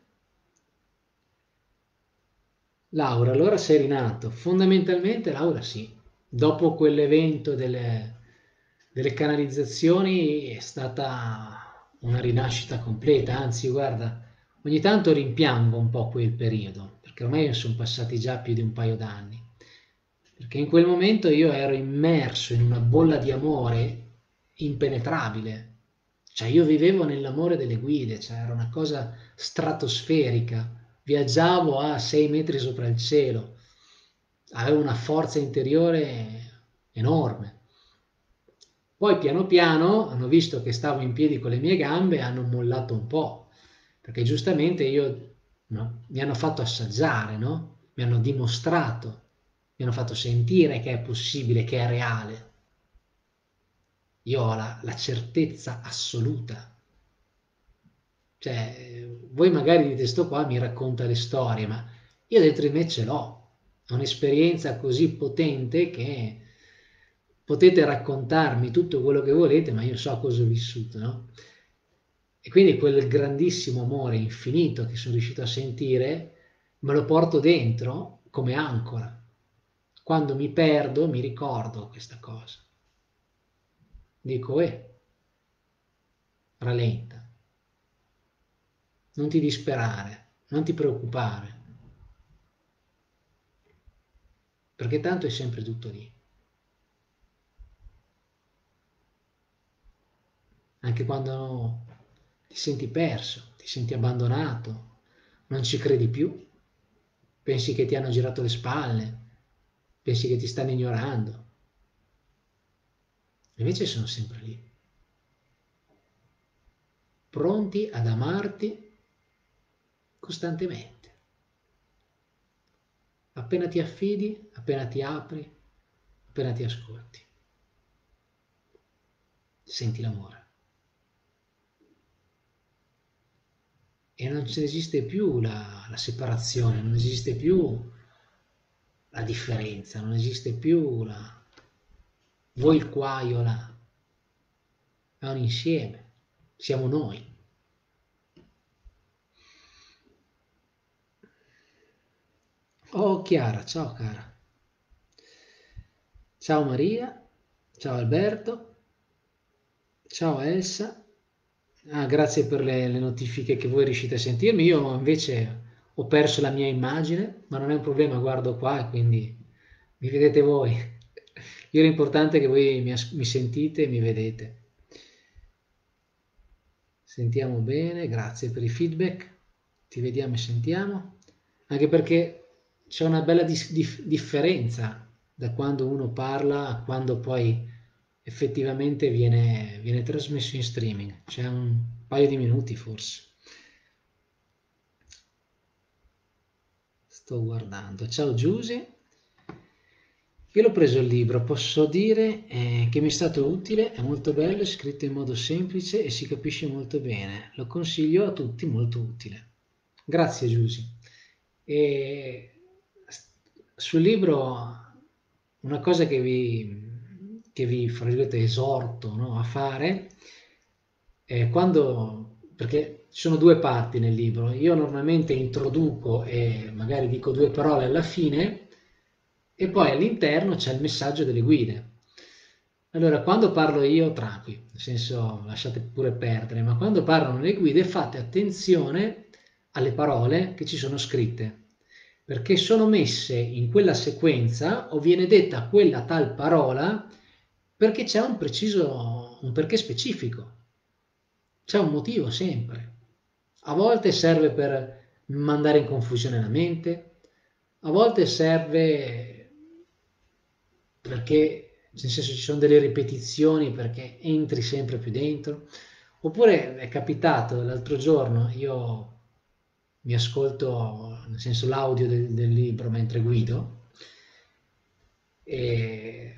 A: Laura, allora sei rinato. Fondamentalmente Laura sì. Dopo quell'evento delle, delle canalizzazioni è stata una rinascita completa, anzi guarda, ogni tanto rimpiango un po' quel periodo, perché ormai sono passati già più di un paio d'anni perché in quel momento io ero immerso in una bolla di amore impenetrabile. Cioè io vivevo nell'amore delle guide, cioè era una cosa stratosferica. Viaggiavo a sei metri sopra il cielo, avevo una forza interiore enorme. Poi piano piano hanno visto che stavo in piedi con le mie gambe e hanno mollato un po', perché giustamente io no, mi hanno fatto assaggiare, no? mi hanno dimostrato, mi hanno fatto sentire che è possibile, che è reale. Io ho la, la certezza assoluta. Cioè, voi magari dite sto qua mi racconta le storie, ma io dentro di me ce l'ho. È un'esperienza così potente che potete raccontarmi tutto quello che volete, ma io so cosa ho vissuto, no? E quindi quel grandissimo amore infinito che sono riuscito a sentire, me lo porto dentro come ancora. Quando mi perdo mi ricordo questa cosa dico, eh, rallenta, non ti disperare, non ti preoccupare, perché tanto è sempre tutto lì. Anche quando ti senti perso, ti senti abbandonato, non ci credi più, pensi che ti hanno girato le spalle, pensi che ti stanno ignorando, Invece sono sempre lì, pronti ad amarti costantemente. Appena ti affidi, appena ti apri, appena ti ascolti. Senti l'amore. E non esiste più la, la separazione, non esiste più la differenza, non esiste più la, voi qua, io là. È un insieme, siamo noi. Oh Chiara, ciao cara. Ciao Maria, ciao Alberto, ciao Elsa. Ah, grazie per le, le notifiche che voi riuscite a sentirmi. Io invece ho perso la mia immagine, ma non è un problema, guardo qua e quindi mi vedete voi. Io è importante che voi mi, mi sentite e mi vedete. Sentiamo bene, grazie per i feedback. Ti vediamo e sentiamo. Anche perché c'è una bella dif- differenza da quando uno parla a quando poi effettivamente viene, viene trasmesso in streaming. C'è un paio di minuti forse. Sto guardando. Ciao Giusy. Io l'ho preso il libro, posso dire eh, che mi è stato utile, è molto bello, è scritto in modo semplice e si capisce molto bene. Lo consiglio a tutti, molto utile. Grazie Giusy. E sul libro una cosa che vi, che vi esorto no, a fare è quando, perché ci sono due parti nel libro, io normalmente introduco e magari dico due parole alla fine e poi all'interno c'è il messaggio delle guide. Allora, quando parlo io, tranqui, nel senso lasciate pure perdere, ma quando parlano le guide fate attenzione alle parole che ci sono scritte, perché sono messe in quella sequenza o viene detta quella tal parola perché c'è un preciso, un perché specifico, c'è un motivo sempre. A volte serve per mandare in confusione la mente, a volte serve perché nel senso ci sono delle ripetizioni perché entri sempre più dentro, Oppure è capitato l'altro giorno, io mi ascolto, nel senso l'audio del, del libro mentre guido, e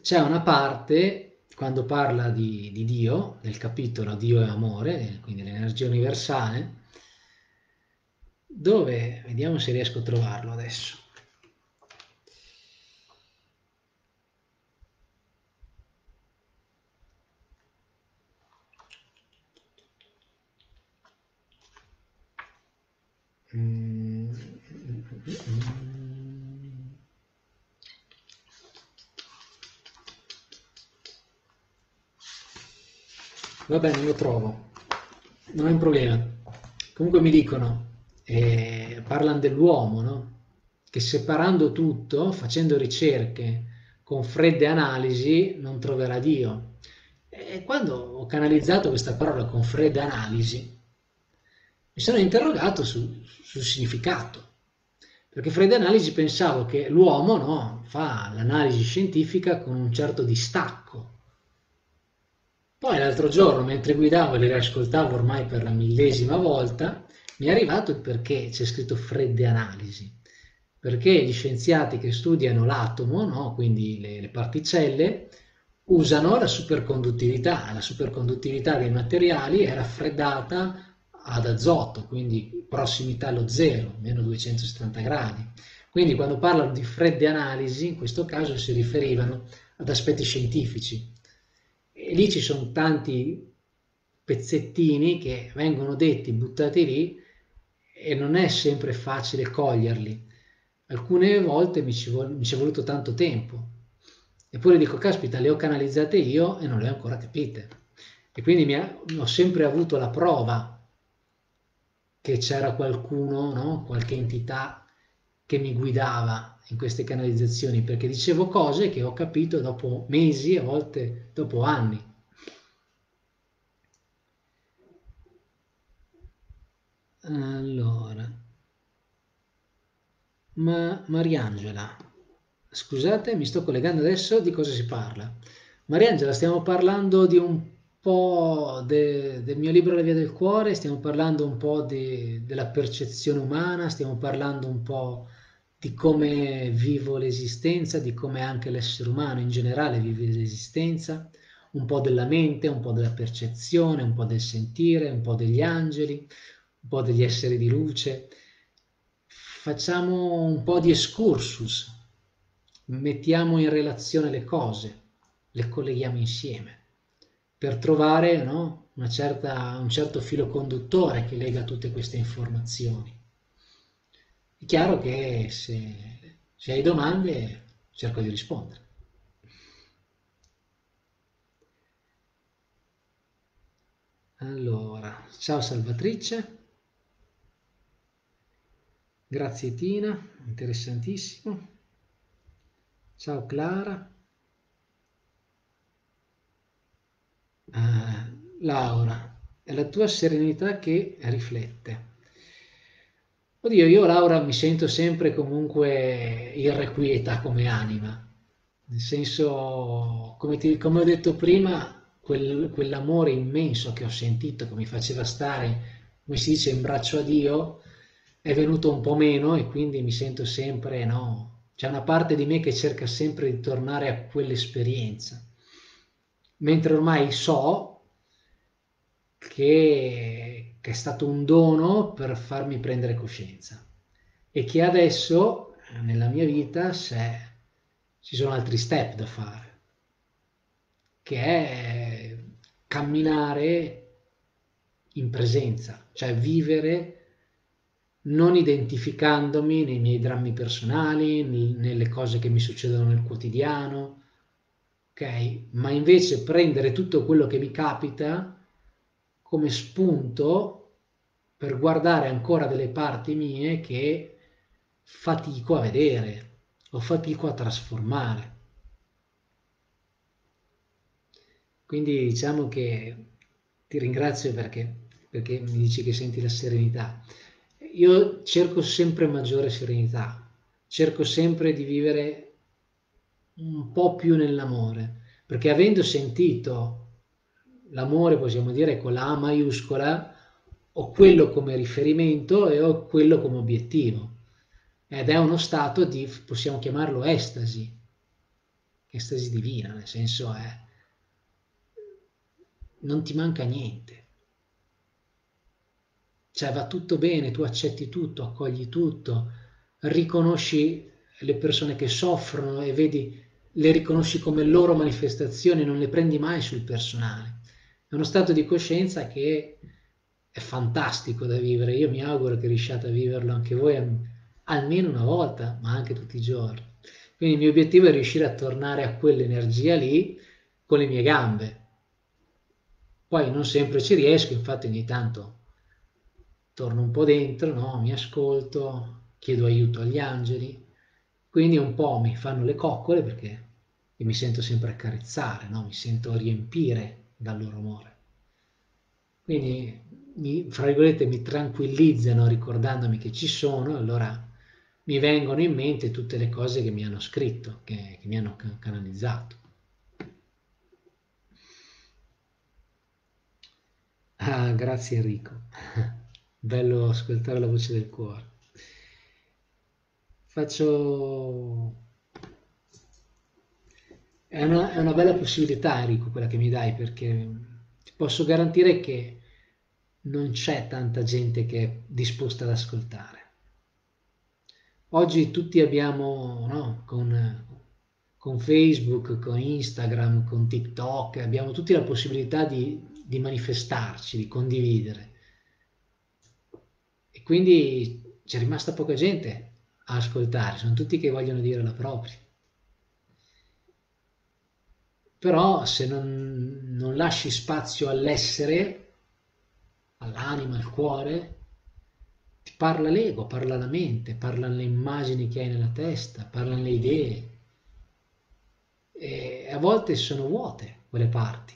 A: c'è una parte quando parla di, di, Dio, del capitolo Dio è amore, quindi l'energia universale, dove, vediamo se riesco a trovarlo adesso. Va bene, lo trovo. Non è un problema. Comunque mi dicono, eh, parlano dell'uomo, no? Che separando tutto, facendo ricerche con fredde analisi, non troverà Dio. E quando ho canalizzato questa parola con fredde analisi, mi sono interrogato su, sul significato. Perché fra le analisi pensavo che l'uomo no, fa l'analisi scientifica con un certo distacco. Poi l'altro giorno, mentre guidavo e le riascoltavo ormai per la millesima volta, mi è arrivato il perché c'è scritto fredde analisi. Perché gli scienziati che studiano l'atomo, no, quindi le, le particelle, usano la superconduttività. La superconduttività dei materiali è raffreddata ad azoto, quindi prossimità allo zero, meno 270 gradi. Quindi quando parlano di fredde analisi, in questo caso si riferivano ad aspetti scientifici. E lì ci sono tanti pezzettini che vengono detti, buttati lì, e non è sempre facile coglierli. Alcune volte mi ci, vol- mi ci è voluto tanto tempo. Eppure dico, caspita, le ho canalizzate io e non le ho ancora capite. E quindi ha, ho sempre avuto la prova che c'era qualcuno, no? qualche entità che mi guidava in queste canalizzazioni, perché dicevo cose che ho capito dopo mesi, a volte dopo anni. Allora, ma Mariangela, scusate, mi sto collegando adesso, di cosa si parla? Mariangela, stiamo parlando di un po' de, del mio libro La via del cuore, stiamo parlando un po' di, della percezione umana, stiamo parlando un po' di come vivo l'esistenza, di come anche l'essere umano in generale vive l'esistenza, un po' della mente, un po' della percezione, un po' del sentire, un po' degli angeli, un po' degli esseri di luce. Facciamo un po' di excursus, mettiamo in relazione le cose, le colleghiamo insieme per trovare no, certa, un certo filo conduttore che lega tutte queste informazioni. È chiaro che se, se hai domande cerco di rispondere. Allora, ciao Salvatrice. Grazie Tina, interessantissimo. Ciao Clara. Laura, è la tua serenità che riflette. Oddio, io Laura mi sento sempre comunque irrequieta come anima, nel senso, come, ti, come ho detto prima, quel, quell'amore immenso che ho sentito, che mi faceva stare, come si dice, in braccio a Dio, è venuto un po' meno e quindi mi sento sempre, no, c'è una parte di me che cerca sempre di tornare a quell'esperienza mentre ormai so che, che, è stato un dono per farmi prendere coscienza. E che adesso nella mia vita se, ci sono altri step da fare, che è camminare in presenza, cioè vivere non identificandomi nei miei drammi personali, nelle cose che mi succedono nel quotidiano, ok? Ma invece prendere tutto quello che mi capita come spunto per guardare ancora delle parti mie che fatico a vedere o fatico a trasformare. Quindi diciamo che ti ringrazio perché, perché mi dici che senti la serenità. Io cerco sempre maggiore serenità, cerco sempre di vivere un po' più nell'amore, perché avendo sentito l'amore possiamo dire con la A maiuscola, ho quello come riferimento e ho quello come obiettivo. Ed è uno stato di, possiamo chiamarlo estasi, estasi divina, nel senso è, non ti manca niente. Cioè va tutto bene, tu accetti tutto, accogli tutto, riconosci le persone che soffrono e vedi, le riconosci come loro manifestazioni, non le prendi mai sul personale. È uno stato di coscienza che è fantastico da vivere. Io mi auguro che riusciate a viverlo anche voi almeno una volta, ma anche tutti i giorni. Quindi il mio obiettivo è riuscire a tornare a quell'energia lì con le mie gambe. Poi non sempre ci riesco, infatti ogni tanto torno un po' dentro, no? mi ascolto, chiedo aiuto agli angeli, quindi un po' mi fanno le coccole perché mi sento sempre accarezzare, no? mi sento riempire dal loro amore. Quindi, mi, fra virgolette, mi tranquillizzano ricordandomi che ci sono, allora mi vengono in mente tutte le cose che mi hanno scritto, che, che mi hanno canalizzato. Ah, grazie Enrico. Bello ascoltare la voce del cuore. Faccio... È una, è una bella possibilità, Enrico, quella che mi dai, perché ti posso garantire che non c'è tanta gente che è disposta ad ascoltare. Oggi tutti abbiamo, no, con, con, Facebook, con Instagram, con TikTok, abbiamo tutti la possibilità di, di manifestarci, di condividere. E quindi c'è rimasta poca gente a ascoltare, sono tutti che vogliono dire la propria. Però se non, non lasci spazio all'essere, all'anima, al cuore, ti parla l'ego, parla la mente, parlano le immagini che hai nella testa, parlano le idee. E a volte sono vuote quelle parti,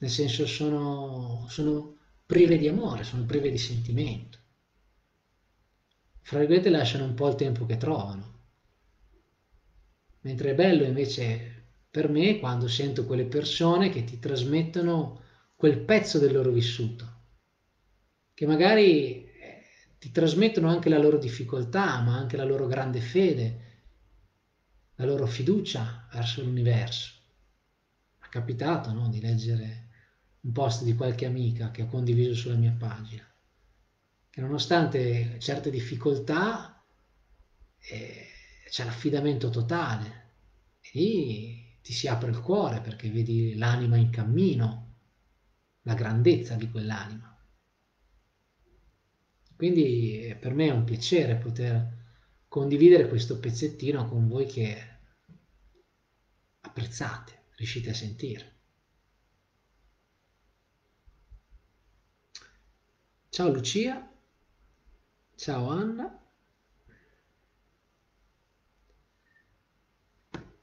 A: nel senso sono, sono prive di amore, sono prive di sentimento. Fra virgolette lasciano un po' il tempo che trovano. Mentre è bello invece per me quando sento quelle persone che ti trasmettono quel pezzo del loro vissuto, che magari ti trasmettono anche la loro difficoltà, ma anche la loro grande fede, la loro fiducia verso l'universo. è capitato no, di leggere un post di qualche amica che ho condiviso sulla mia pagina, che nonostante certe difficoltà eh, c'è l'affidamento totale e lì ti si apre il cuore perché vedi l'anima in cammino, la grandezza di quell'anima. Quindi per me è un piacere poter condividere questo pezzettino con voi che apprezzate, riuscite a sentire. Ciao Lucia, ciao Anna.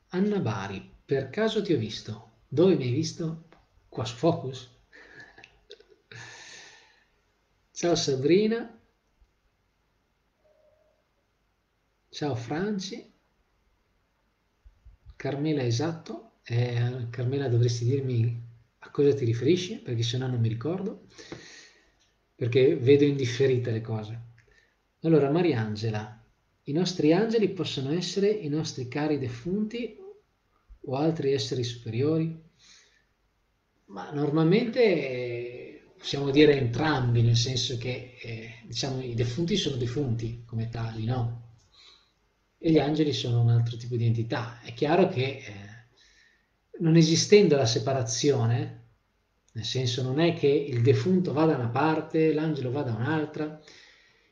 A: Anna Bari, per caso ti ho visto. Dove mi hai visto? Qua su Focus? Ciao Sabrina. Ciao Franci. Carmela esatto. Eh, Carmela dovresti dirmi a cosa ti riferisci, perché se no non mi ricordo, perché vedo indifferite le cose. Allora, Mariangela, i nostri angeli possono essere i nostri cari defunti o altri esseri superiori? Ma normalmente possiamo dire entrambi, nel senso che eh, diciamo, i defunti sono defunti come tali, no? e gli angeli sono un altro tipo di entità. È chiaro che eh, non esistendo la separazione, nel senso non è che il defunto va da una parte, l'angelo va da un'altra,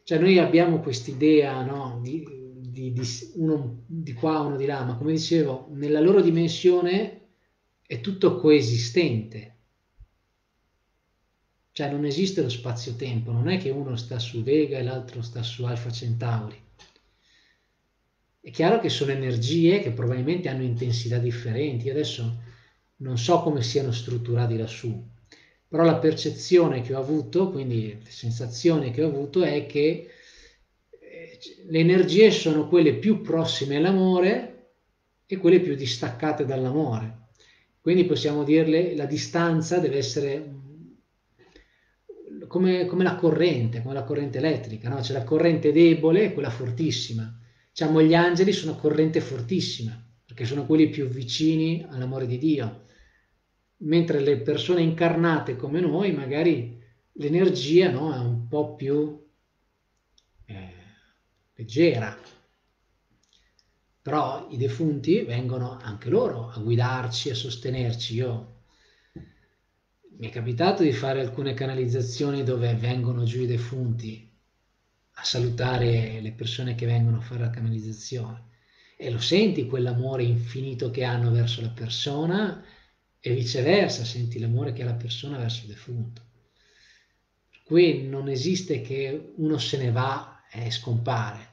A: cioè noi abbiamo quest'idea no, di, di, di, uno di qua, uno di là, ma come dicevo, nella loro dimensione è tutto coesistente. Cioè non esiste lo spazio-tempo, non è che uno sta su Vega e l'altro sta su Alfa Centauri è chiaro che sono energie che probabilmente hanno intensità differenti. Adesso non so come siano strutturati lassù, però la percezione che ho avuto, quindi la sensazione che ho avuto è che le energie sono quelle più prossime all'amore e quelle più distaccate dall'amore. Quindi possiamo dirle la distanza deve essere come, come la corrente, come la corrente elettrica, no? C'è la corrente debole e quella fortissima. Diciamo gli angeli sono corrente fortissima, perché sono quelli più vicini all'amore di Dio, mentre le persone incarnate come noi, magari l'energia no, è un po' più leggera. Però i defunti vengono anche loro a guidarci, a sostenerci. Io mi è capitato di fare alcune canalizzazioni dove vengono giù i defunti a salutare le persone che vengono a fare la canalizzazione e lo senti quell'amore infinito che hanno verso la persona e viceversa, senti l'amore che ha la persona verso il defunto. Per cui non esiste che uno se ne va e scompare.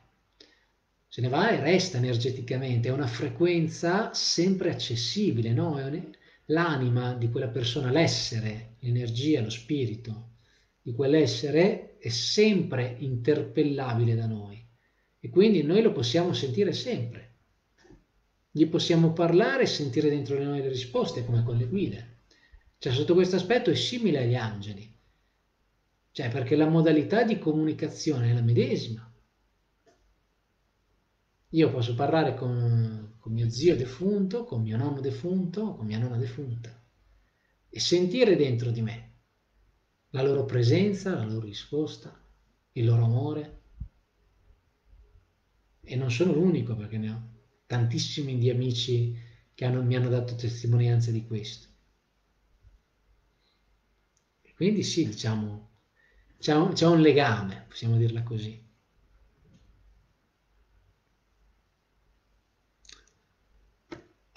A: Se ne va e resta energeticamente, è una frequenza sempre accessibile, no? l'anima di quella persona, l'essere, l'energia, lo spirito di quell'essere è sempre interpellabile da noi e quindi noi lo possiamo sentire sempre. Gli possiamo parlare e sentire dentro di noi le risposte come con le guide. Cioè sotto questo aspetto è simile agli angeli. Cioè perché la modalità di comunicazione è la medesima. Io posso parlare con, con mio zio defunto, con mio nonno defunto, con mia nonna defunta e sentire dentro di me la loro presenza, la loro risposta, il loro amore. E non sono l'unico perché ne ho tantissimi di amici che hanno, mi hanno dato testimonianza di questo. E quindi sì, diciamo, c'è un, c'è un legame, possiamo dirla così.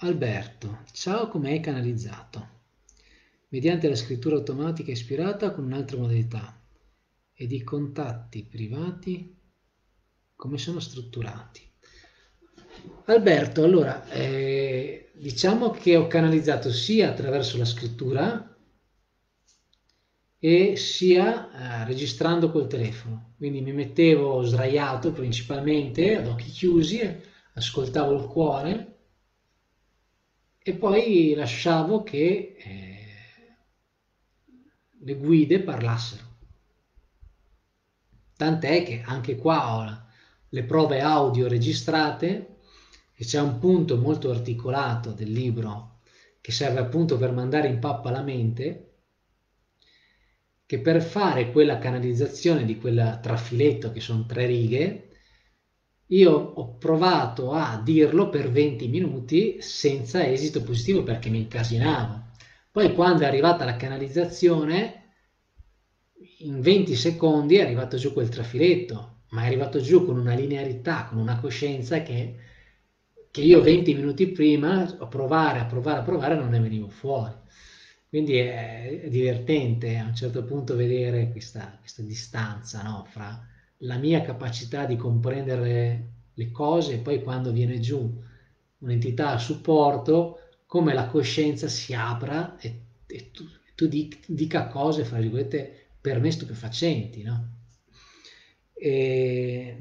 A: Alberto, ciao come hai canalizzato? Mediante la scrittura automatica ispirata con un'altra modalità ed i contatti privati come sono strutturati? Alberto, allora, eh, diciamo che ho canalizzato sia attraverso la scrittura e sia eh, registrando col telefono. Quindi mi mettevo sdraiato principalmente ad occhi chiusi, ascoltavo il cuore e poi lasciavo che eh, le guide parlassero. Tant'è che anche qua ho le prove audio registrate e c'è un punto molto articolato del libro che serve appunto per mandare in pappa la mente che per fare quella canalizzazione di quel trafiletto che sono tre righe io ho provato a dirlo per 20 minuti senza esito positivo perché mi incasinavo. Poi quando è arrivata la canalizzazione, in 20 secondi è arrivato giù quel trafiletto, ma è arrivato giù con una linearità, con una coscienza che, che io 20 minuti prima a provare, a provare, a provare non ne venivo fuori. Quindi è, divertente a un certo punto vedere questa, questa distanza no? fra la mia capacità di comprendere le cose e poi quando viene giù un'entità a supporto, come la coscienza si apra e, e tu, tu dica cose, fra virgolette, per me stupefacenti, no? E,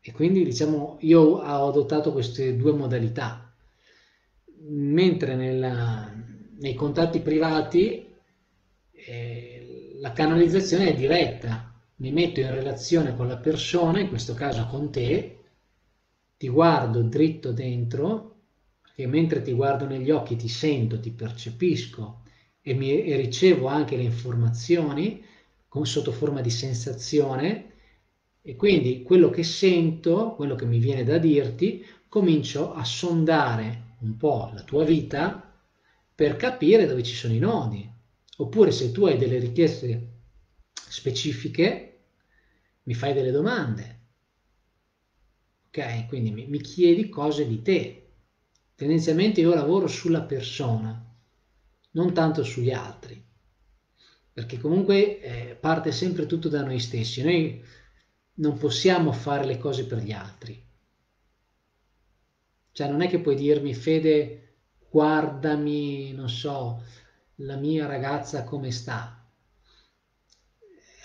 A: e quindi diciamo io ho adottato queste due modalità, mentre nella, nei contatti privati eh, la canalizzazione è diretta, mi metto in relazione con la persona, in questo caso con te, ti guardo dritto dentro, e mentre ti guardo negli occhi ti sento, ti percepisco e, mi, e ricevo anche le informazioni con, sotto forma di sensazione e quindi quello che sento, quello che mi viene da dirti, comincio a sondare un po' la tua vita per capire dove ci sono i nodi. Oppure se tu hai delle richieste specifiche, mi fai delle domande, ok? Quindi mi, mi chiedi cose di te. Tendenzialmente io lavoro sulla persona, non tanto sugli altri, perché comunque eh, parte sempre tutto da noi stessi. Noi non possiamo fare le cose per gli altri. Cioè non è che puoi dirmi Fede, guardami, non so, la mia ragazza come sta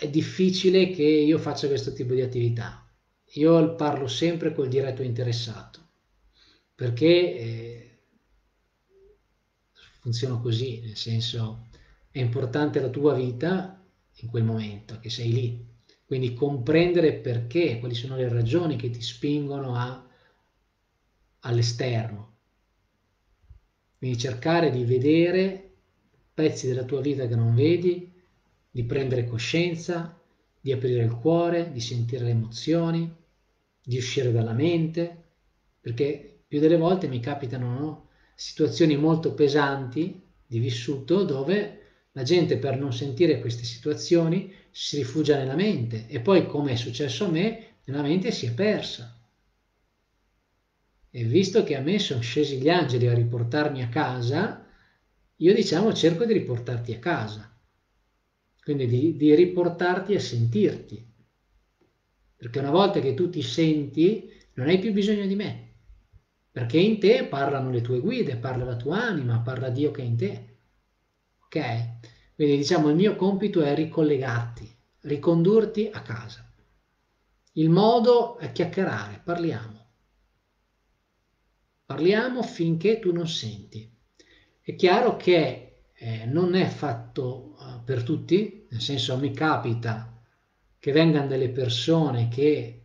A: è difficile che io faccia questo tipo di attività. Io parlo sempre col diretto interessato, perché eh, funziona così, nel senso è importante la tua vita in quel momento che sei lì. Quindi comprendere perché, quali sono le ragioni che ti spingono a, all'esterno. Quindi cercare di vedere pezzi della tua vita che non vedi, di prendere coscienza, di aprire il cuore, di sentire le emozioni, di uscire dalla mente, perché più delle volte mi capitano no, situazioni molto pesanti di vissuto dove la gente per non sentire queste situazioni si rifugia nella mente e poi come è successo a me, nella mente si è persa. E visto che a me sono scesi gli angeli a riportarmi a casa, io diciamo cerco di riportarti a casa. Quindi di, di riportarti a sentirti. Perché una volta che tu ti senti, non hai più bisogno di me. Perché in te parlano le tue guide, parla la tua anima, parla Dio che è in te. Ok? Quindi diciamo il mio compito è ricollegarti, ricondurti a casa. Il modo è chiacchierare, parliamo. Parliamo finché tu non senti. È chiaro che eh, non è fatto uh, per tutti, nel senso mi capita che vengano delle persone che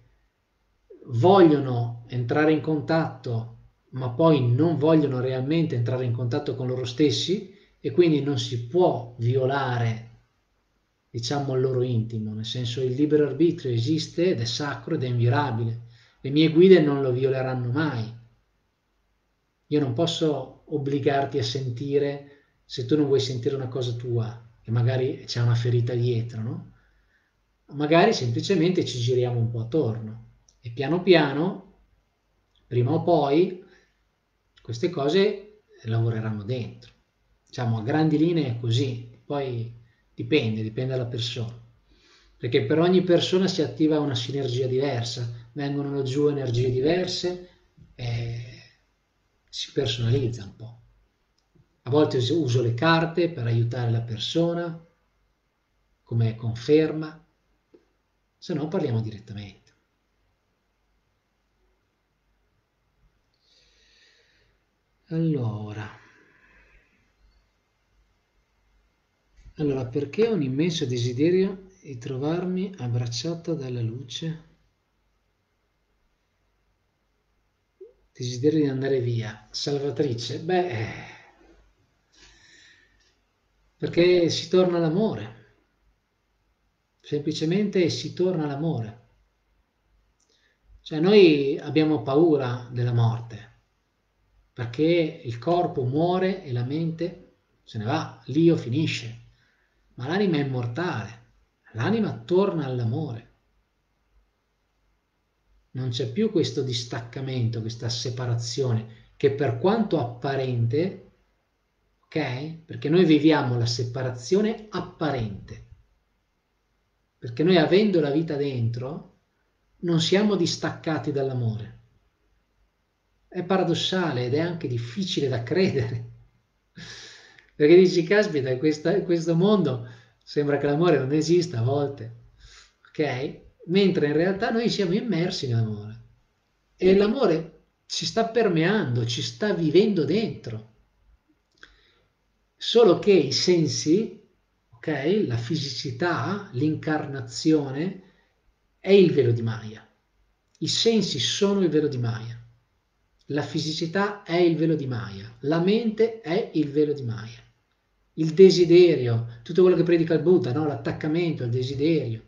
A: vogliono entrare in contatto ma poi non vogliono realmente entrare in contatto con loro stessi e quindi non si può violare diciamo il loro intimo, nel senso il libero arbitrio esiste ed è sacro ed è inviolabile. Le mie guide non lo violeranno mai. Io non posso obbligarti a sentire se tu non vuoi sentire una cosa tua, che magari c'è una ferita dietro, no? Magari semplicemente ci giriamo un po' attorno e piano piano, prima o poi, queste cose lavoreranno dentro. Diciamo a grandi linee è così, poi dipende, dipende dalla persona. Perché per ogni persona si attiva una sinergia diversa, vengono giù energie diverse e si personalizza un po'. A volte uso le carte per aiutare la persona come conferma, se no parliamo direttamente. Allora, allora, perché ho un immenso desiderio di trovarmi abbracciata dalla luce? Desiderio di andare via. Salvatrice? Beh, perché si torna all'amore. Semplicemente si torna all'amore. Cioè noi abbiamo paura della morte perché il corpo muore e la mente se ne va, l'io finisce, ma l'anima è immortale, l'anima torna all'amore. Non c'è più questo distaccamento, questa separazione, che per quanto apparente, ok? Perché noi viviamo la separazione apparente, perché noi avendo la vita dentro non siamo distaccati dall'amore è paradossale ed è anche difficile da credere. Perché dici, caspita, in, questa, questo mondo sembra che l'amore non esista a volte, ok? Mentre in realtà noi siamo immersi nell'amore. E l'amore ci sta permeando, ci sta vivendo dentro. Solo che i sensi, ok? La fisicità, l'incarnazione è il velo di Maya. I sensi sono il velo di Maya. La fisicità è il velo di Maya, la mente è il velo di Maya. Il desiderio, tutto quello che predica il Buddha, no? l'attaccamento, il desiderio,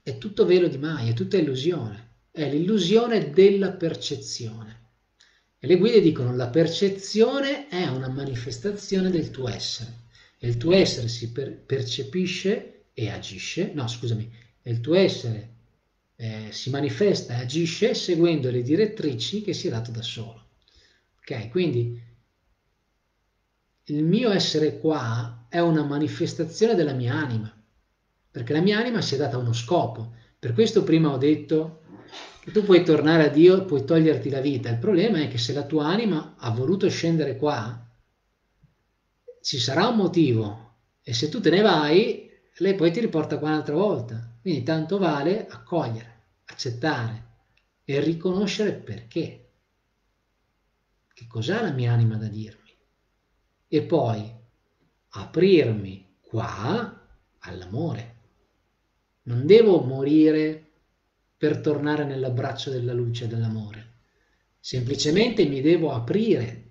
A: è tutto velo di Maya, è tutta illusione, è l'illusione della percezione. E le guide dicono la percezione è una manifestazione del tuo essere e il tuo essere si per- percepisce e agisce, no scusami, il tuo essere eh, si manifesta e agisce seguendo le direttrici che si è dato da solo. Ok, quindi il mio essere qua è una manifestazione della mia anima, perché la mia anima si è data uno scopo. Per questo prima ho detto tu puoi tornare a Dio, puoi toglierti la vita. Il problema è che se la tua anima ha voluto scendere qua, ci sarà un motivo e se tu te ne vai, lei poi ti riporta qua un'altra volta. Quindi tanto vale accogliere, accettare e riconoscere perché. che cos'ha la mia anima da dirmi e poi aprirmi qua all'amore. Non devo morire per tornare nell'abbraccio della luce dell'amore, semplicemente mi devo aprire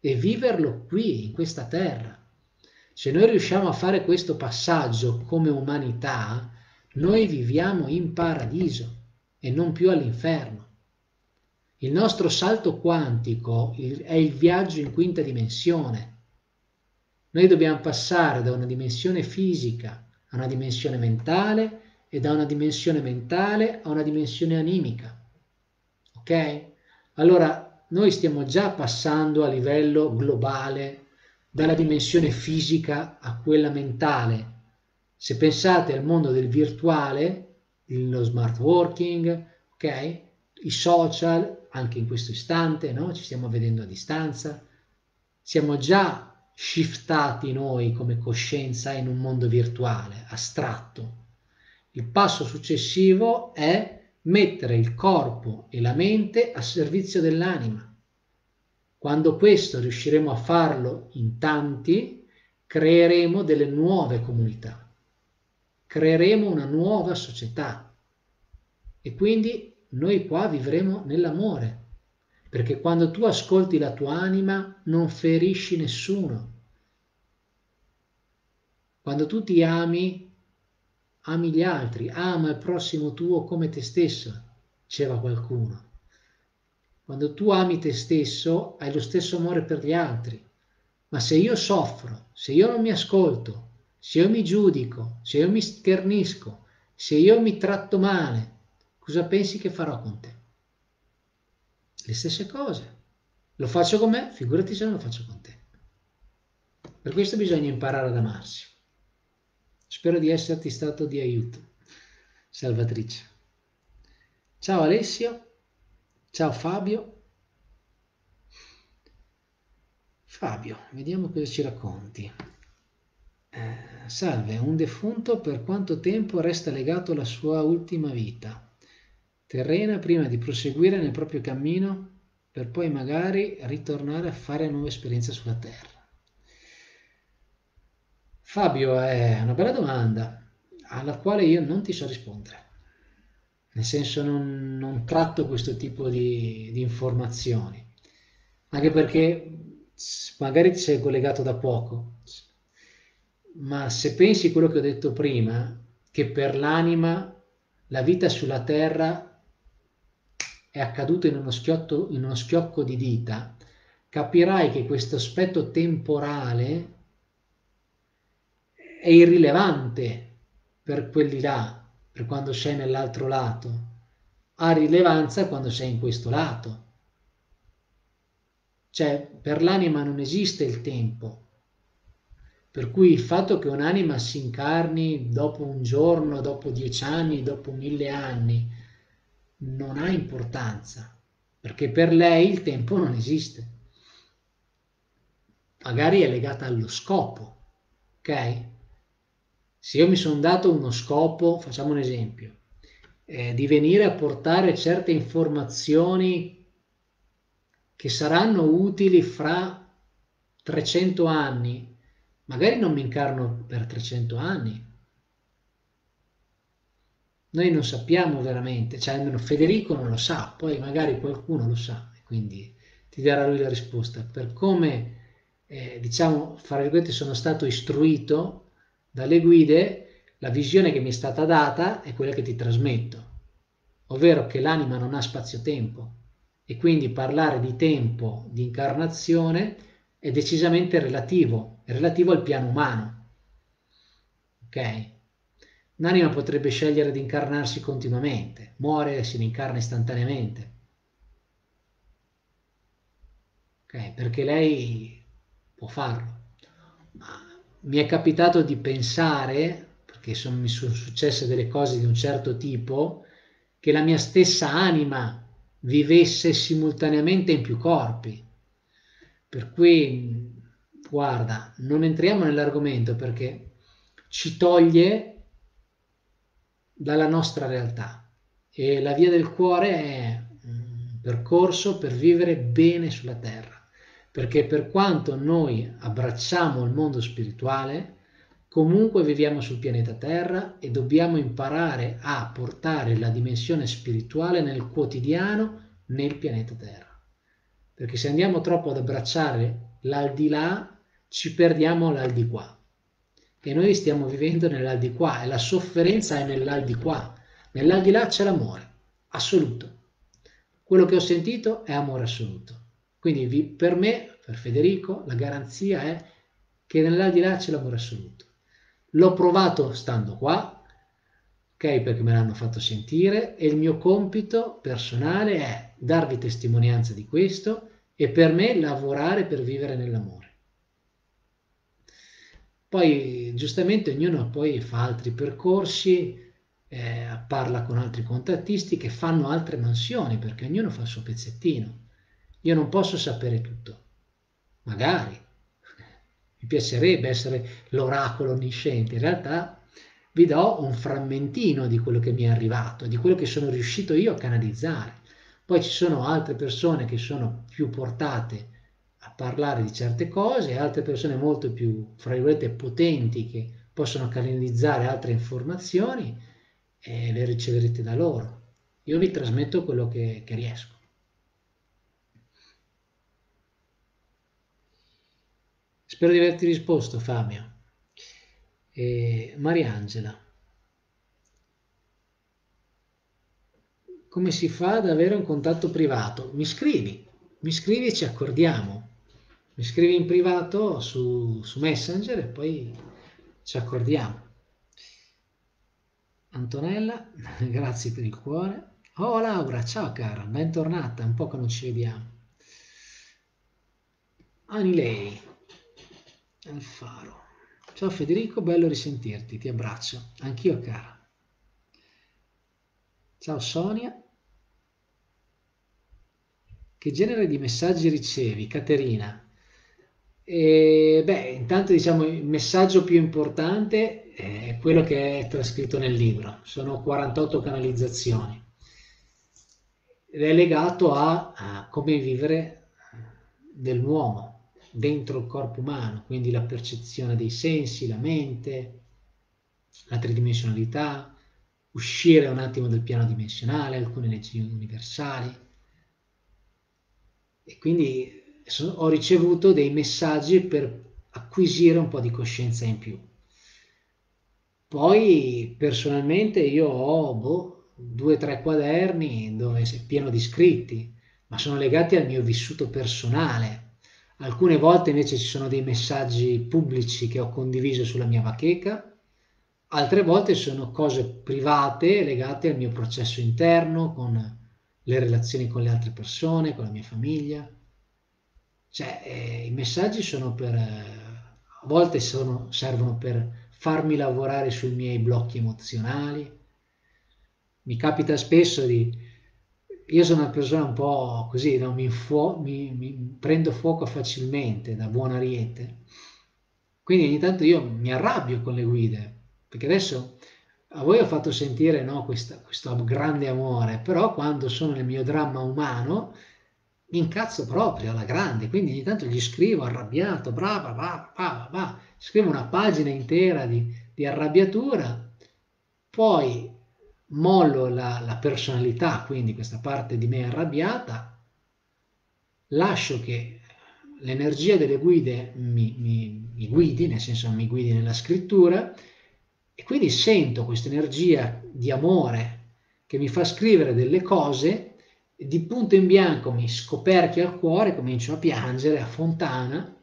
A: e viverlo qui, in questa terra. Se noi riusciamo a fare questo passaggio come umanità, noi viviamo in paradiso e non più all'inferno. Il nostro salto quantico è il viaggio in quinta dimensione. Noi dobbiamo passare da una dimensione fisica a una dimensione mentale e da una dimensione mentale a una dimensione animica. Ok? Allora, noi stiamo già passando a livello globale dalla dimensione fisica a quella mentale. Se pensate al mondo del virtuale, lo smart working, ok? I social, anche in questo istante, no? Ci stiamo vedendo a distanza. Siamo già shiftati noi come coscienza in un mondo virtuale, astratto. Il passo successivo è mettere il corpo e la mente a servizio dell'anima. Quando questo riusciremo a farlo in tanti, creeremo delle nuove comunità, creeremo una nuova società e quindi noi qua vivremo nell'amore, perché quando tu ascolti la tua anima non ferisci nessuno. Quando tu ti ami, ami gli altri, ama il prossimo tuo come te stesso, diceva qualcuno. Quando tu ami te stesso, hai lo stesso amore per gli altri. Ma se io soffro, se io non mi ascolto, se io mi giudico, se io mi schernisco, se io mi tratto male, cosa pensi che farò con te? Le stesse cose. Lo faccio con me, figurati se non lo faccio con te. Per questo bisogna imparare ad amarsi. Spero di esserti stato di aiuto. Salvatrice. Ciao Alessio. Ciao Fabio. Fabio, vediamo cosa ci racconti. Eh, salve, un defunto per quanto tempo resta legato alla sua ultima vita terrena prima di proseguire nel proprio cammino per poi magari ritornare a fare nuove esperienze sulla Terra? Fabio, è una bella domanda alla quale io non ti so rispondere. Nel senso non, non tratto questo tipo di, di, informazioni, anche perché magari ti sei collegato da poco, ma se pensi quello che ho detto prima, che per l'anima la vita sulla terra è accaduta in uno, schiotto, in uno schiocco di dita, capirai che questo aspetto temporale è irrilevante per quelli là, per quando sei nell'altro lato, ha rilevanza quando sei in questo lato. Cioè, per l'anima non esiste il tempo. Per cui il fatto che un'anima si incarni dopo un giorno, dopo dieci anni, dopo mille anni, non ha importanza, perché per lei il tempo non esiste. Magari è legata allo scopo, ok? Se io mi sono dato uno scopo, facciamo un esempio, eh, di venire a portare certe informazioni che saranno utili fra 300 anni, magari non mi incarno per 300 anni. Noi non sappiamo veramente, cioè almeno Federico non lo sa, poi magari qualcuno lo sa, quindi ti darà lui la risposta. Per come, eh, diciamo, fra virgolette, sono stato istruito dalle guide, la visione che mi è stata data è quella che ti trasmetto, ovvero che l'anima non ha spazio-tempo e quindi parlare di tempo, di incarnazione è decisamente relativo, è relativo al piano umano. Ok? Un'anima potrebbe scegliere di incarnarsi continuamente, muore e si rincarna istantaneamente. Ok? Perché lei può farlo. Ma mi è capitato di pensare, perché son, mi sono successe delle cose di un certo tipo, che la mia stessa anima vivesse simultaneamente in più corpi. Per cui, guarda, non entriamo nell'argomento perché ci toglie dalla nostra realtà e la via del cuore è un percorso per vivere bene sulla terra, perché per quanto noi abbracciamo il mondo spirituale, comunque viviamo sul pianeta Terra e dobbiamo imparare a portare la dimensione spirituale nel quotidiano nel pianeta Terra. Perché se andiamo troppo ad abbracciare l'aldilà, ci perdiamo l'aldiquà. E noi stiamo vivendo nell'aldiquà e la sofferenza è nell'aldiquà. Nell'aldilà c'è l'amore, assoluto. Quello che ho sentito è amore assoluto. Quindi vi, per me, per Federico, la garanzia è che nell'aldilà c'è l'amore assoluto. L'ho provato stando qua, ok, perché me l'hanno fatto sentire e il mio compito personale è darvi testimonianza di questo e per me lavorare per vivere nell'amore. Poi giustamente ognuno poi fa altri percorsi, eh, parla con altri contattisti che fanno altre mansioni perché ognuno fa il suo pezzettino. Io non posso sapere tutto, magari mi piacerebbe essere l'oracolo onnisciente, in realtà vi do un frammentino di quello che mi è arrivato, di quello che sono riuscito io a canalizzare. Poi ci sono altre persone che sono più portate a parlare di certe cose altre persone molto più, fra virgolette, potenti che possono canalizzare altre informazioni e le riceverete da loro. Io vi trasmetto quello che, che riesco. Spero di averti risposto, Fabio. E Mariangela. Come si fa ad avere un contatto privato? Mi scrivi, mi scrivi e ci accordiamo mi scrivi in privato su, su Messenger e poi ci accordiamo. Antonella, grazie per il cuore. Oh Laura, ciao cara, bentornata, un po' che non ci vediamo. Anilei, Alfaro. Ciao Federico, bello risentirti, ti abbraccio. Anch'io cara. Ciao Sonia. Che genere di messaggi ricevi? Caterina, e, beh, intanto diciamo il messaggio più importante è quello che è trascritto nel libro, sono 48 canalizzazioni ed è legato a, a come vivere dell'uomo dentro il corpo umano, quindi la percezione dei sensi, la mente, la tridimensionalità, uscire un attimo dal piano dimensionale, alcune leggi universali. E quindi ho ricevuto dei messaggi per acquisire un po' di coscienza in più. Poi personalmente io ho boh, due o tre quaderni dove è pieno di scritti, ma sono legati al mio vissuto personale. Alcune volte invece ci sono dei messaggi pubblici che ho condiviso sulla mia bacheca, altre volte sono cose private legate al mio processo interno, con le relazioni con le altre persone, con la mia famiglia. Cioè, eh, i messaggi sono per, eh, a volte sono, servono per farmi lavorare sui miei blocchi emozionali. Mi capita spesso di... Io sono una persona un po' così, no? mi, fuo, mi, mi prendo fuoco facilmente da buona ariete. Quindi ogni tanto io mi arrabbio con le guide, perché adesso a voi ho fatto sentire no, questa, questo grande amore, però quando sono nel mio dramma umano mi incazzo proprio alla grande, quindi ogni tanto gli scrivo arrabbiato, brava, va, va, va, scrivo una pagina intera di, di arrabbiatura, poi mollo la, la, personalità, quindi questa parte di me arrabbiata, lascio che l'energia delle guide mi, mi, mi guidi, nel senso mi guidi nella scrittura, e quindi sento questa energia di amore che mi fa scrivere delle cose di punto in bianco mi scoperchio al cuore, comincio a piangere a fontana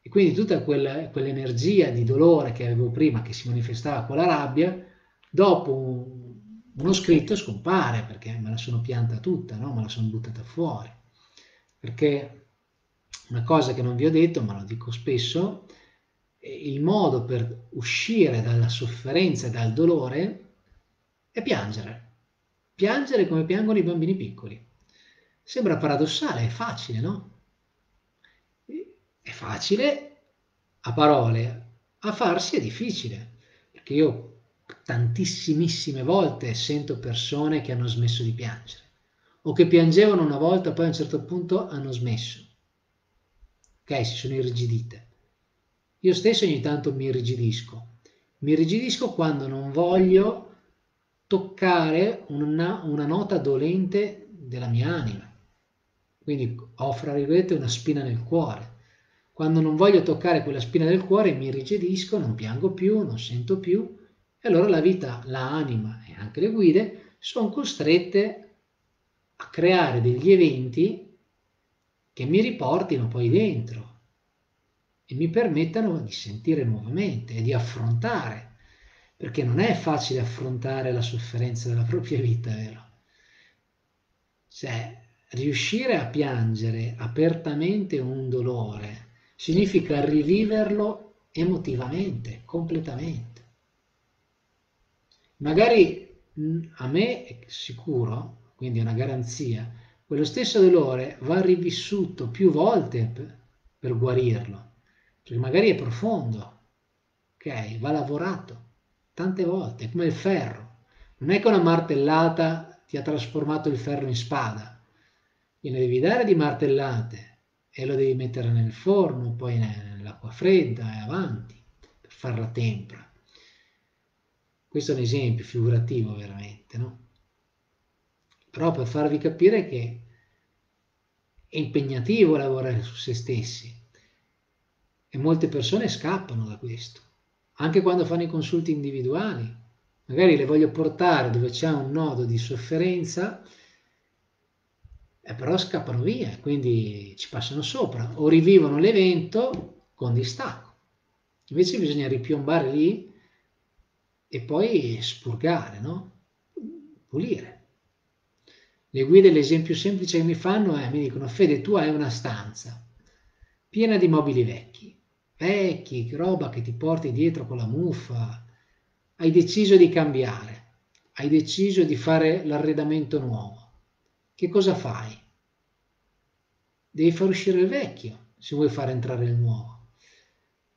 A: e quindi tutta quella, quell'energia di dolore che avevo prima, che si manifestava con la rabbia, dopo un, uno scritto scompare perché me la sono pianta tutta, no? me la sono buttata fuori. Perché una cosa che non vi ho detto, ma lo dico spesso, il modo per uscire dalla sofferenza e dal dolore è piangere Piangere come piangono i bambini piccoli. Sembra paradossale, è facile, no? È facile a parole, a farsi è difficile, perché io tantissimissime volte sento persone che hanno smesso di piangere, o che piangevano una volta, poi a un certo punto hanno smesso. Ok, si sono irrigidite. Io stesso ogni tanto mi irrigidisco. Mi irrigidisco quando non voglio toccare una, una nota dolente della mia anima. Quindi ho, fra virgolette, una spina nel cuore. Quando non voglio toccare quella spina del cuore mi irrigidisco, non piango più, non sento più, e allora la vita, l'anima e anche le guide sono costrette a creare degli eventi che mi riportino poi dentro e mi permettano di sentire nuovamente e di affrontare, perché non è facile affrontare la sofferenza della propria vita, vero? Cioè, riuscire a piangere apertamente un dolore significa riviverlo emotivamente, completamente. Magari a me è sicuro quindi è una garanzia, quello stesso dolore va rivissuto più volte per, per guarirlo, perché magari è profondo, ok? Va lavorato tante volte, come il ferro. Non è che una martellata ti ha trasformato il ferro in spada, gliene devi dare di martellate e lo devi mettere nel forno, poi nell'acqua fredda e avanti per farla tempra. Questo è un esempio figurativo veramente, no? però per farvi capire che è impegnativo lavorare su se stessi e molte persone scappano da questo, anche quando fanno i consulti individuali. Magari le voglio portare dove c'è un nodo di sofferenza, e però scappano via, quindi ci passano sopra o rivivono l'evento con distacco. Invece bisogna ripiombare lì e poi spurgare, no? Pulire. Le guide, l'esempio semplice che mi fanno è, mi dicono, Fede, tu hai una stanza piena di mobili vecchi, vecchi, roba che ti porti dietro con la muffa, hai deciso di cambiare, hai deciso di fare l'arredamento nuovo. Che cosa fai? Devi far uscire il vecchio se vuoi far entrare il nuovo.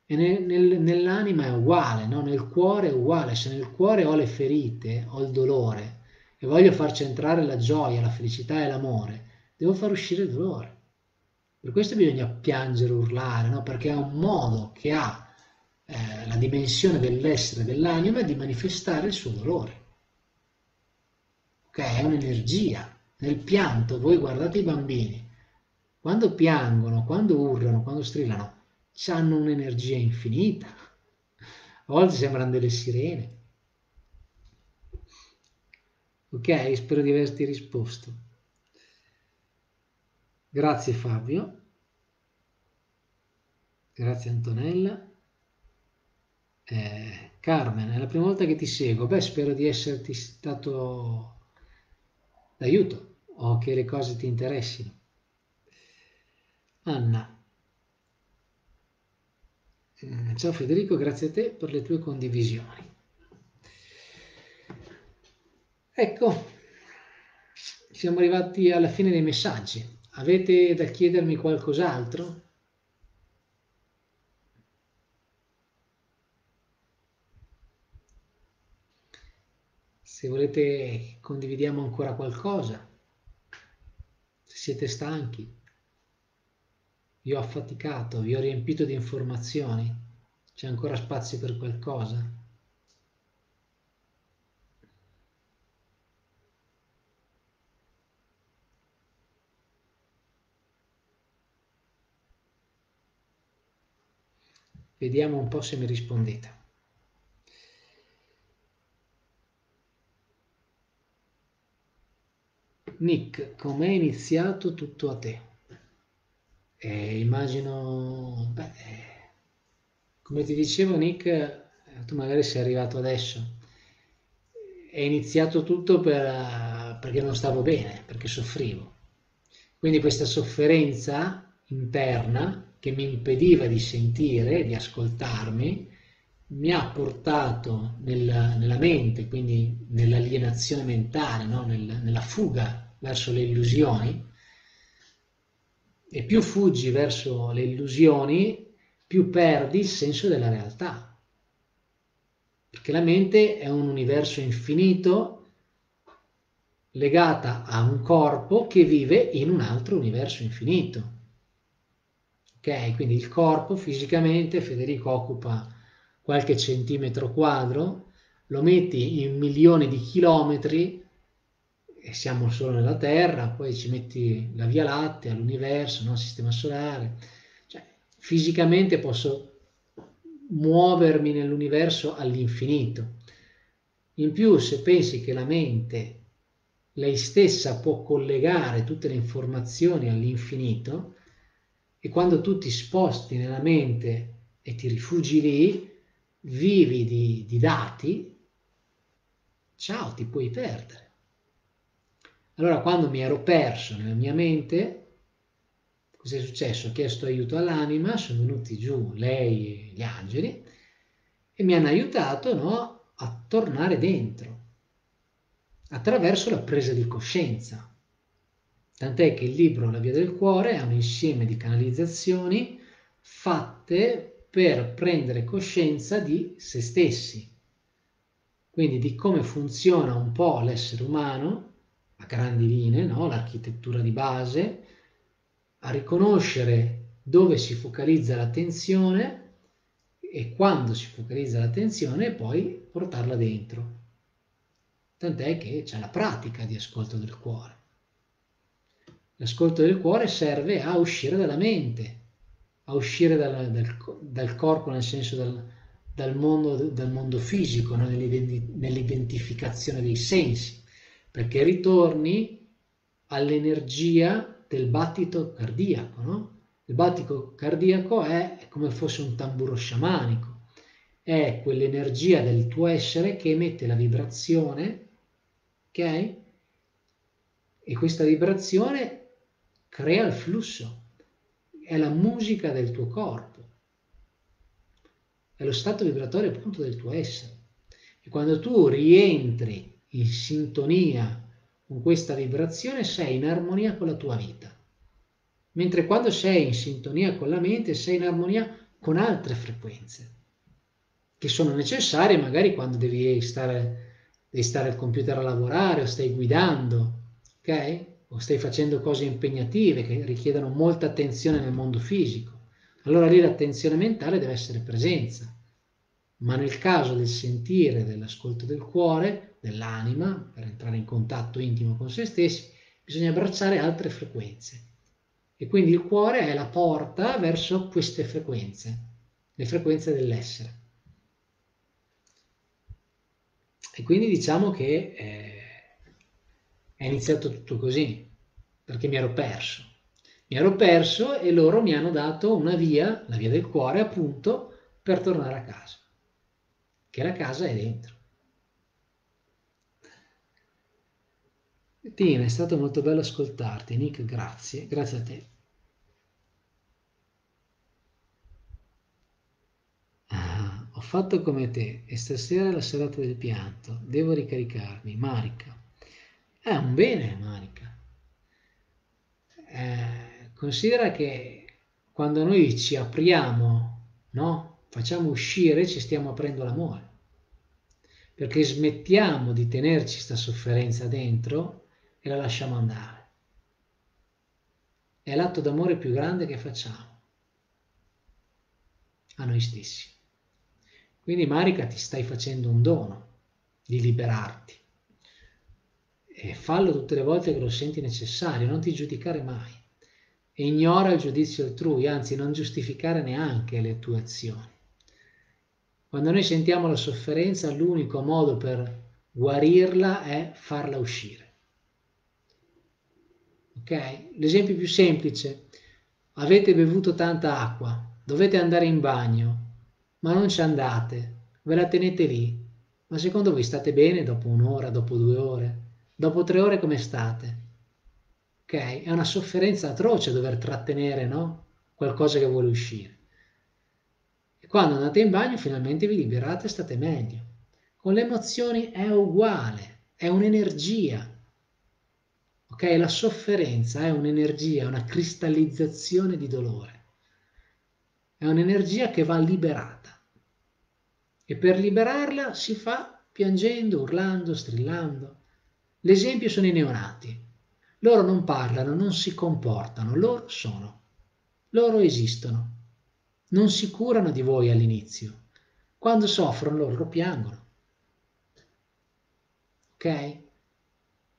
A: E nel, nel, nell'anima è uguale, no? nel cuore è uguale, se nel cuore ho le ferite, ho il dolore, e voglio farci entrare la gioia, la felicità e l'amore, devo far uscire il dolore. Per questo bisogna piangere, urlare, no? perché è un modo che ha eh, la dimensione dell'essere, dell'anima, di manifestare il suo dolore. Ok, è un'energia. Nel pianto, voi guardate i bambini, quando piangono, quando urlano, quando strillano, hanno un'energia infinita. A volte sembrano delle sirene. Ok, spero di averti risposto. Grazie Fabio. Grazie Antonella. Eh, Carmen, è la prima volta che ti seguo. Beh, spero di esserti stato d'aiuto o che le cose ti interessino. Anna. Mm, ciao Federico, grazie a te per le tue condivisioni. Ecco, siamo arrivati alla fine dei messaggi. Avete da chiedermi qualcos'altro? Se volete condividiamo ancora qualcosa, se siete stanchi, vi ho affaticato, vi ho riempito di informazioni, c'è ancora spazio per qualcosa? Vediamo un po' se mi rispondete. Nick, com'è iniziato tutto a te? Eh, immagino, beh, come ti dicevo Nick, eh, tu magari sei arrivato adesso. È iniziato tutto per, perché non stavo bene, perché soffrivo. Quindi questa sofferenza interna che mi impediva di sentire, di ascoltarmi, mi ha portato nella, nella mente, quindi nell'alienazione mentale, no? Nel, nella fuga verso le illusioni. E più fuggi verso le illusioni, più perdi il senso della realtà. Perché la mente è un universo infinito legata a un corpo che vive in un altro universo infinito. Ok, quindi il corpo fisicamente, Federico occupa qualche centimetro quadro, lo metti in milioni di chilometri e siamo solo nella Terra, poi ci metti la Via Lattea, l'universo, no? sistema solare. Cioè, fisicamente posso muovermi nell'universo all'infinito. In più, se pensi che la mente lei stessa può collegare tutte le informazioni all'infinito e quando tu ti sposti nella mente e ti rifugi lì, vivi di, di dati, ciao, ti puoi perdere. Allora quando mi ero perso nella mia mente, cos'è successo? Ho chiesto aiuto all'anima, sono venuti giù lei e gli angeli e mi hanno aiutato no, a tornare dentro attraverso la presa di coscienza. Tant'è che il libro La via del cuore è un insieme di canalizzazioni fatte per prendere coscienza di se stessi, quindi di come funziona un po' l'essere umano, a grandi linee, no? l'architettura di base, a riconoscere dove si focalizza l'attenzione e quando si focalizza l'attenzione poi portarla dentro tant'è che c'è la pratica di ascolto del cuore. L'ascolto del cuore serve a uscire dalla mente, a uscire dal, dal, dal corpo nel senso dal, dal, mondo, mondo, fisico, no? nell'identificazione dei sensi, perché ritorni all'energia del battito cardiaco. No? Il battito cardiaco è come fosse un tamburo sciamanico, è quell'energia del tuo essere che emette la vibrazione ok? E questa vibrazione crea il flusso, è la musica del tuo corpo, è lo stato vibratorio appunto del tuo essere. E quando tu rientri in sintonia con questa vibrazione sei in armonia con la tua vita. Mentre quando sei in sintonia con la mente sei in armonia con altre frequenze che sono necessarie magari quando devi stare devi stare al computer a lavorare o stai guidando, ok? O stai facendo cose impegnative che richiedono molta attenzione nel mondo fisico. Allora lì l'attenzione mentale deve essere presenza. Ma nel caso del sentire, dell'ascolto del cuore, dell'anima, per entrare in contatto intimo con se stessi, bisogna abbracciare altre frequenze. E quindi il cuore è la porta verso queste frequenze, le frequenze dell'essere. E quindi diciamo che eh, è iniziato tutto così, perché mi ero perso. Mi ero perso e loro mi hanno dato una via, la via del cuore appunto, per tornare a casa. Che la casa è dentro. Tina, è stato molto bello ascoltarti. Nick, grazie. Grazie a te. fatto come te e stasera è la serata del pianto, devo ricaricarmi. Marica. È un bene, Marica. Eh, considera che quando noi ci apriamo, no? Facciamo uscire, ci stiamo aprendo l'amore. Perché smettiamo di tenerci sta sofferenza dentro e la lasciamo andare. È l'atto d'amore più grande che facciamo a noi stessi. Quindi Marica ti stai facendo un dono di liberarti e fallo tutte le volte che lo senti necessario, non ti giudicare mai e ignora il giudizio altrui, anzi non giustificare neanche le tue azioni. Quando noi sentiamo la sofferenza, l'unico modo per guarirla è farla uscire. Ok? L'esempio più semplice, avete bevuto tanta acqua, dovete andare in bagno, ma non ci andate, ve la tenete lì. Ma secondo voi state bene dopo un'ora, dopo due ore? Dopo tre ore come state? Ok? È una sofferenza atroce dover trattenere, no? Qualcosa che vuole uscire. E quando andate in bagno finalmente vi liberate e state meglio. Con le emozioni è uguale, è un'energia. Ok? La sofferenza è un'energia, una cristallizzazione di dolore. È un'energia che va liberata e per liberarla si fa piangendo, urlando, strillando. L'esempio sono i neonati. Loro non parlano, non si comportano, loro sono. Loro esistono. Non si curano di voi all'inizio. Quando soffrono loro piangono. Ok?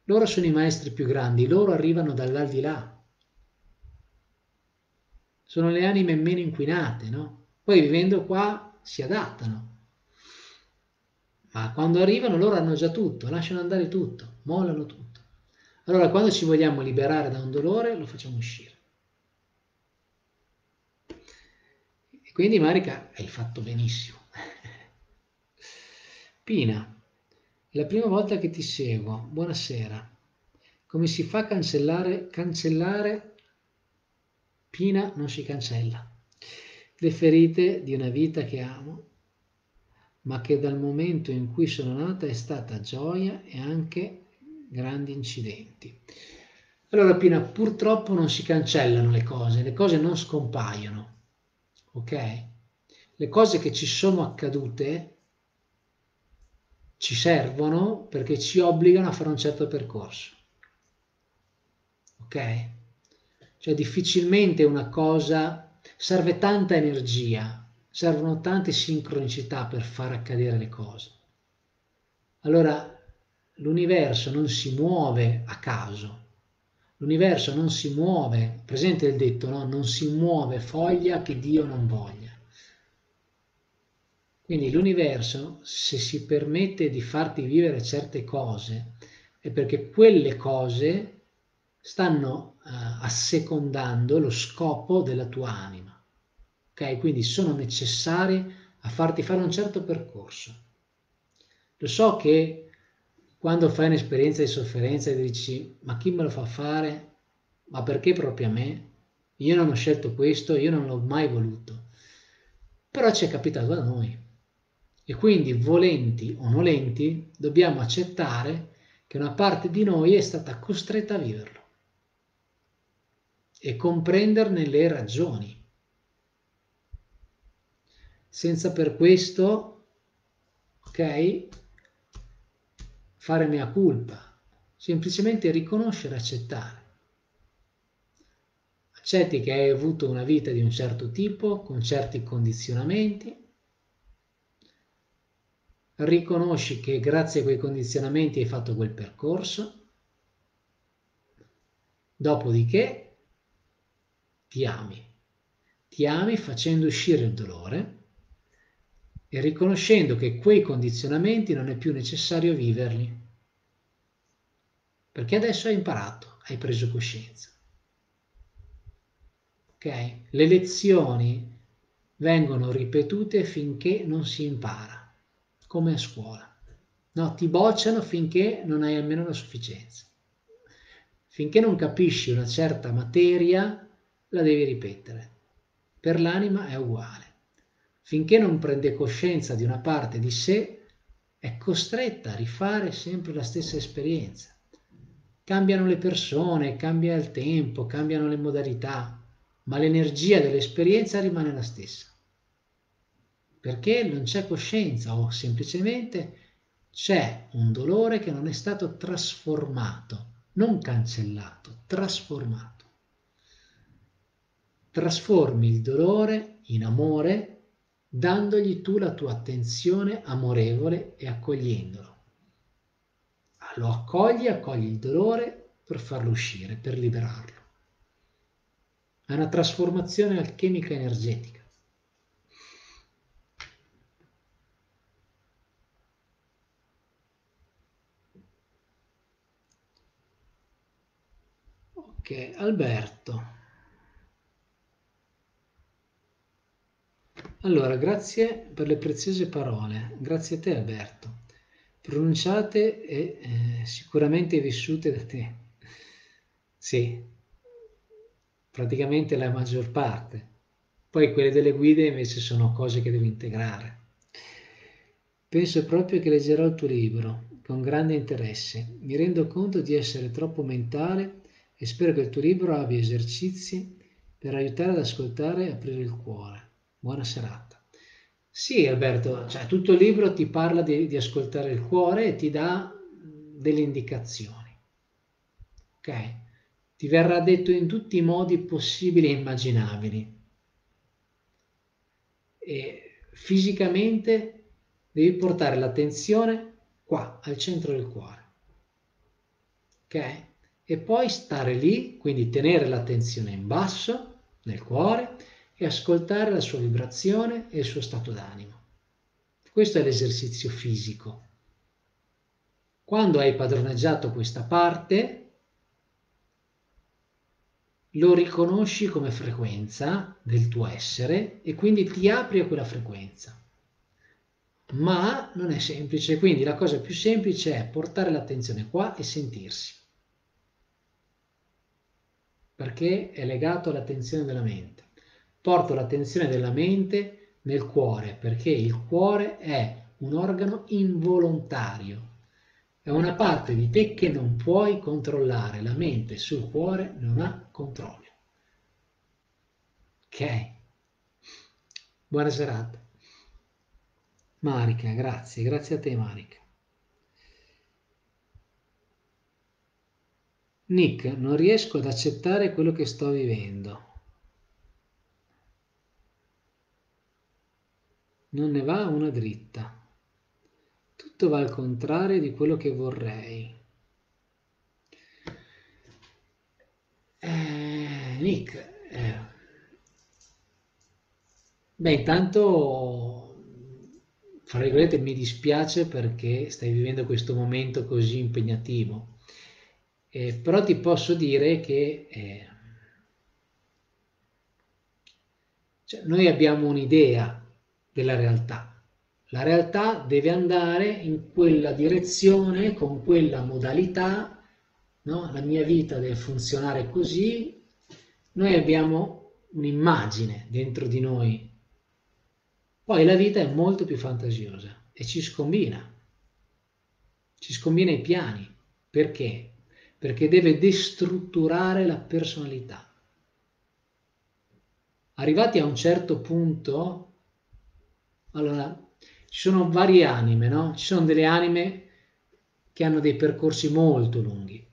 A: Loro sono i maestri più grandi, loro arrivano dall'aldilà. Sono le anime meno inquinate, no? Poi vivendo qua si adattano. Ma quando arrivano loro hanno già tutto, lasciano andare tutto, mollano tutto. Allora quando ci vogliamo liberare da un dolore lo facciamo uscire. E quindi Marica hai fatto benissimo. Pina, è la prima volta che ti seguo. Buonasera. Come si fa a cancellare? Cancellare? Pina non si cancella. Le ferite di una vita che amo ma che dal momento in cui sono nata è stata gioia e anche grandi incidenti. Allora Pina, purtroppo non si cancellano le cose, le cose non scompaiono, ok? Le cose che ci sono accadute ci servono perché ci obbligano a fare un certo percorso, ok? Cioè difficilmente una cosa serve tanta energia servono tante sincronicità per far accadere le cose. Allora l'universo non si muove a caso, l'universo non si muove, presente il detto, no? non si muove foglia che Dio non voglia. Quindi l'universo, se si permette di farti vivere certe cose, è perché quelle cose stanno uh, assecondando lo scopo della tua anima ok? Quindi sono necessari a farti fare un certo percorso. Lo so che quando fai un'esperienza di sofferenza e dici ma chi me lo fa fare? Ma perché proprio a me? Io non ho scelto questo, io non l'ho mai voluto. Però ci è capitato da noi. E quindi, volenti o nolenti, dobbiamo accettare che una parte di noi è stata costretta a viverlo e comprenderne le ragioni senza per questo, ok, fare mea culpa, semplicemente riconoscere accettare. Accetti che hai avuto una vita di un certo tipo, con certi condizionamenti, riconosci che grazie a quei condizionamenti hai fatto quel percorso, dopodiché ti ami, ti ami facendo uscire il dolore e riconoscendo che quei condizionamenti non è più necessario viverli, perché adesso hai imparato, hai preso coscienza. Ok? Le lezioni vengono ripetute finché non si impara, come a scuola. No, ti bocciano finché non hai almeno la sufficienza. Finché non capisci una certa materia, la devi ripetere. Per l'anima è uguale finché non prende coscienza di una parte di sé, è costretta a rifare sempre la stessa esperienza. Cambiano le persone, cambia il tempo, cambiano le modalità, ma l'energia dell'esperienza rimane la stessa. Perché non c'è coscienza o semplicemente c'è un dolore che non è stato trasformato, non cancellato, trasformato. Trasformi il dolore in amore dandogli tu la tua attenzione amorevole e accogliendolo. Lo accogli, accogli il dolore per farlo uscire, per liberarlo. È una trasformazione alchemica energetica. Ok, Alberto. Allora, grazie per le preziose parole, grazie a te Alberto, pronunciate e eh, sicuramente vissute da te. Sì, praticamente la maggior parte. Poi quelle delle guide invece sono cose che devo integrare. Penso proprio che leggerò il tuo libro con grande interesse. Mi rendo conto di essere troppo mentale e spero che il tuo libro abbia esercizi per aiutare ad ascoltare e aprire il cuore. Buona serata. Sì, Alberto, cioè, tutto il libro ti parla di, di ascoltare il cuore e ti dà delle indicazioni. Ok? Ti verrà detto in tutti i modi possibili e immaginabili. E fisicamente devi portare l'attenzione qua, al centro del cuore. Ok? E poi stare lì, quindi tenere l'attenzione in basso, nel cuore, e ascoltare la sua vibrazione e il suo stato d'animo. Questo è l'esercizio fisico. Quando hai padroneggiato questa parte, lo riconosci come frequenza del tuo essere e quindi ti apri a quella frequenza. Ma non è semplice, quindi la cosa più semplice è portare l'attenzione qua e sentirsi. Perché è legato all'attenzione della mente. Porto l'attenzione della mente nel cuore, perché il cuore è un organo involontario. È una parte di te che non puoi controllare. La mente sul cuore non ha controllo. Ok? Buona serata. Marica, grazie, grazie a te Marica. Nick, non riesco ad accettare quello che sto vivendo. Non ne va una dritta. Tutto va al contrario di quello che vorrei. Eh, Nick, eh, beh, intanto, fra virgolette, mi dispiace perché stai vivendo questo momento così impegnativo, eh, però ti posso dire che eh, cioè, noi abbiamo un'idea della realtà la realtà deve andare in quella direzione, con quella modalità, no? la mia vita deve funzionare così. Noi abbiamo un'immagine dentro di noi. Poi la vita è molto più fantasiosa e ci scombina. Ci scombina i piani. Perché? Perché deve destrutturare la personalità. Arrivati a un certo punto, allora ci sono varie anime, no? Ci sono delle anime che hanno dei percorsi molto lunghi,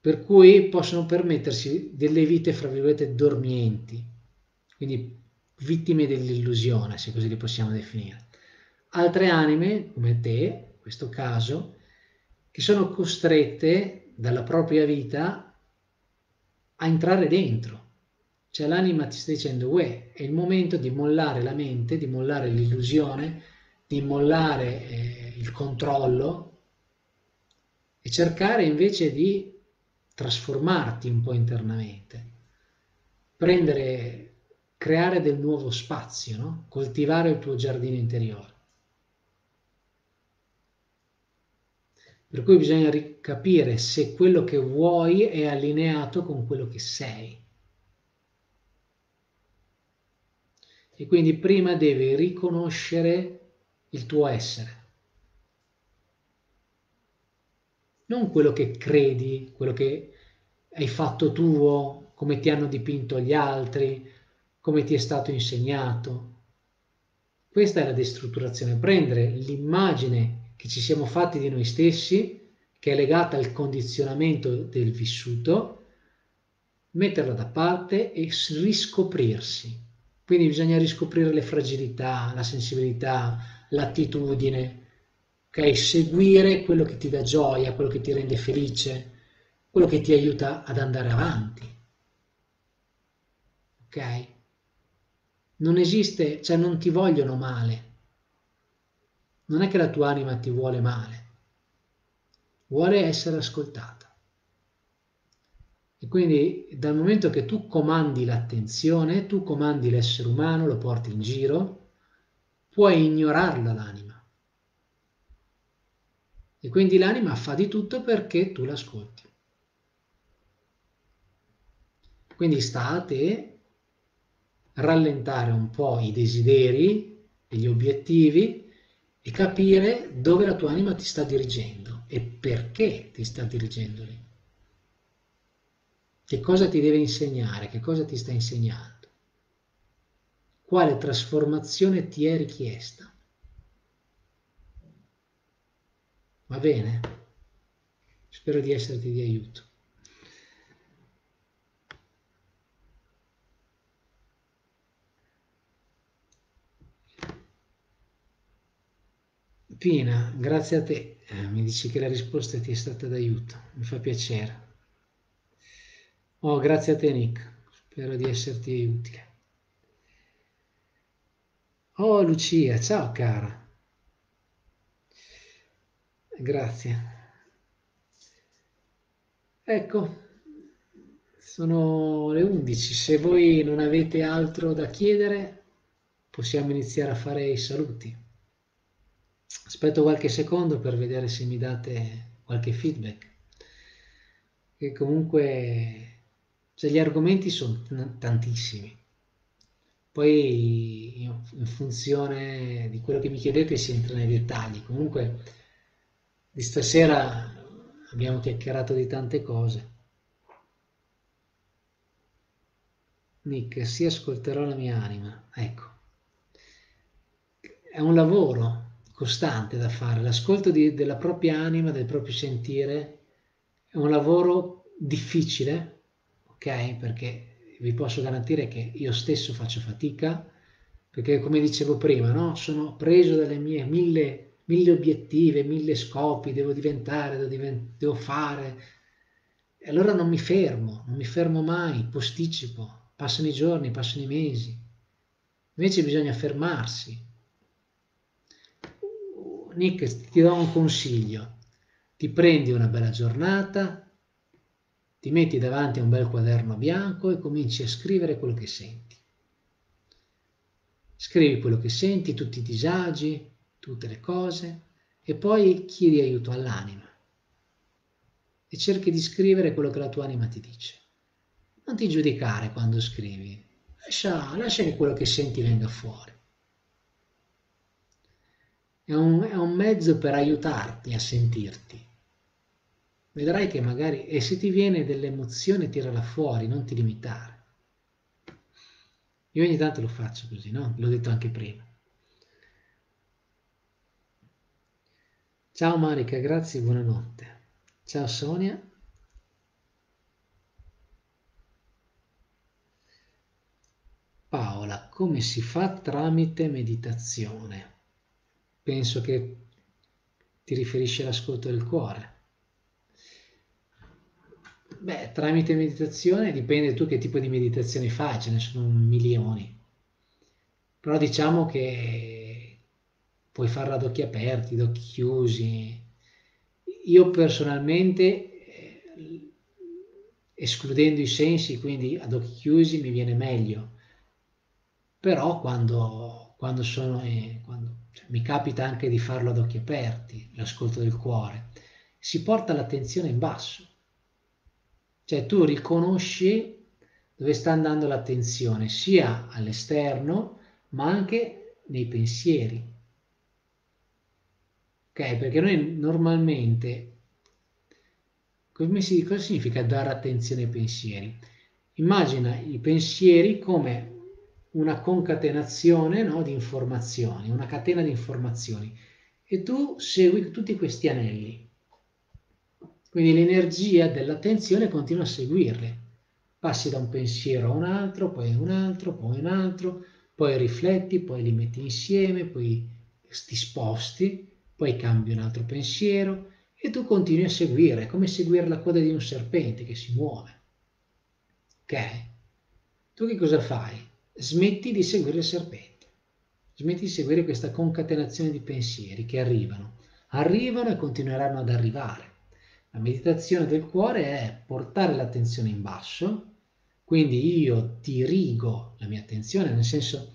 A: per cui possono permettersi delle vite, fra virgolette, dormienti, quindi vittime dell'illusione, se così li possiamo definire. Altre anime, come te, in questo caso, che sono costrette dalla propria vita a entrare dentro. Cioè l'anima ti sta dicendo, uè, è il momento di mollare la mente, di mollare l'illusione, di mollare eh, il controllo e cercare invece di trasformarti un po' internamente, prendere, creare del nuovo spazio, no? coltivare il tuo giardino interiore. Per cui bisogna capire se quello che vuoi è allineato con quello che sei. E quindi prima devi riconoscere il tuo essere. Non quello che credi, quello che hai fatto tuo, come ti hanno dipinto gli altri, come ti è stato insegnato. Questa è la destrutturazione, prendere l'immagine che ci siamo fatti di noi stessi, che è legata al condizionamento del vissuto, metterla da parte e riscoprirsi. Quindi bisogna riscoprire le fragilità, la sensibilità, l'attitudine, ok? Seguire quello che ti dà gioia, quello che ti rende felice, quello che ti aiuta ad andare avanti. Ok? Non esiste, cioè non ti vogliono male. Non è che la tua anima ti vuole male. Vuole essere ascoltata. E quindi dal momento che tu comandi l'attenzione, tu comandi l'essere umano, lo porti in giro, puoi ignorarla l'anima. E quindi l'anima fa di tutto perché tu l'ascolti. Quindi sta a te rallentare un po' i desideri e gli obiettivi e capire dove la tua anima ti sta dirigendo e perché ti sta dirigendo lì. Che cosa ti deve insegnare, che cosa ti sta insegnando quale trasformazione ti è richiesta. Va bene? Spero di esserti di aiuto. Pina, grazie a te. Eh, mi dici che la risposta ti è stata d'aiuto. Mi fa piacere. Oh, grazie a te, Nick. Spero di esserti utile. Oh, Lucia, ciao cara. Grazie. Ecco, sono le 11. Se voi non avete altro da chiedere, possiamo iniziare a fare i saluti. Aspetto qualche secondo per vedere se mi date qualche feedback. Che comunque cioè, gli argomenti sono tantissimi. Poi in funzione di quello che mi chiedete si entra nei dettagli. Comunque di stasera abbiamo chiacchierato di tante cose. Nick, sì, ascolterò la mia anima. Ecco, è un lavoro costante da fare. L'ascolto di, della propria anima, del proprio sentire, è un lavoro difficile, ok? Perché vi posso garantire che io stesso faccio fatica, perché come dicevo prima, no? sono preso dalle mie mille, mille obiettivi, mille scopi, devo diventare, devo, divent- devo fare. E allora non mi fermo, non mi fermo mai, posticipo, passano i giorni, passano i mesi. Invece bisogna fermarsi, Nick, ti do un consiglio. Ti prendi una bella giornata, ti metti davanti a un bel quaderno bianco e cominci a scrivere quello che senti. Scrivi quello che senti, tutti i disagi, tutte le cose e poi chiedi aiuto all'anima e cerchi di scrivere quello che la tua anima ti dice. Non ti giudicare quando scrivi, lascia, lascia che quello che senti venga fuori è un, è un mezzo per aiutarti a sentirti. Vedrai che magari, e se ti viene dell'emozione, tirala fuori, non ti limitare. Io ogni tanto lo faccio così, no? L'ho detto anche prima. Ciao Marica, grazie, buonanotte. Ciao Sonia. Paola, come si fa tramite meditazione? Penso che ti riferisci all'ascolto del cuore. Beh, tramite meditazione dipende tu che tipo di meditazione fai, ce ne sono milioni. Però diciamo che puoi farla ad occhi aperti, ad occhi chiusi. Io personalmente, eh, escludendo i sensi, quindi ad occhi chiusi, mi viene meglio. Però quando, quando sono... Eh, quando mi capita anche di farlo ad occhi aperti, l'ascolto del cuore, si porta l'attenzione in basso. Cioè tu riconosci dove sta andando l'attenzione, sia all'esterno, ma anche nei pensieri. Ok? Perché noi normalmente, come si, cosa significa dare attenzione ai pensieri? Immagina i pensieri come una concatenazione no, di informazioni, una catena di informazioni e tu segui tutti questi anelli. Quindi l'energia dell'attenzione continua a seguirli. Passi da un pensiero a un altro, poi un altro, poi un altro, poi rifletti, poi li metti insieme, poi ti sposti, poi cambi un altro pensiero e tu continui a seguire, è come seguire la coda di un serpente che si muove. Ok? Tu che cosa fai? Smetti di seguire il serpente, smetti di seguire questa concatenazione di pensieri che arrivano, arrivano e continueranno ad arrivare. La meditazione del cuore è portare l'attenzione in basso, quindi io dirigo la mia attenzione, nel senso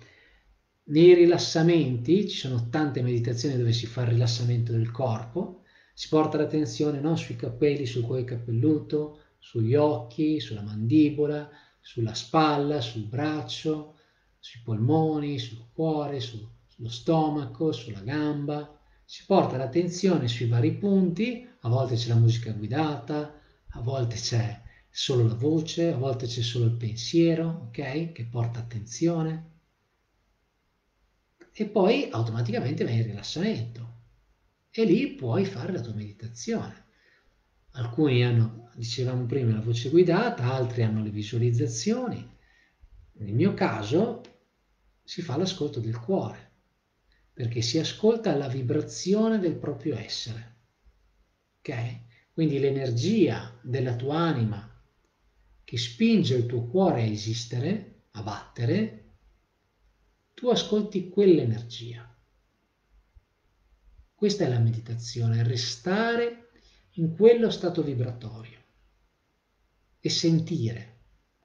A: nei rilassamenti, ci sono tante meditazioni dove si fa il rilassamento del corpo, si porta l'attenzione non sui capelli, sul cuoio capelluto, sugli occhi, sulla mandibola, sulla spalla, sul braccio, sui polmoni, sul cuore, su, sullo stomaco, sulla gamba. Si porta l'attenzione sui vari punti, a volte c'è la musica guidata, a volte c'è solo la voce, a volte c'è solo il pensiero, ok? Che porta attenzione. E poi automaticamente viene il rilassamento. E lì puoi fare la tua meditazione. Alcuni hanno, dicevamo prima, la voce guidata, altri hanno le visualizzazioni. Nel mio caso si fa l'ascolto del cuore, perché si ascolta la vibrazione del proprio essere. Ok? Quindi l'energia della tua anima che spinge il tuo cuore a esistere, a battere, tu ascolti quell'energia. Questa è la meditazione, restare in quello stato vibratorio e sentire.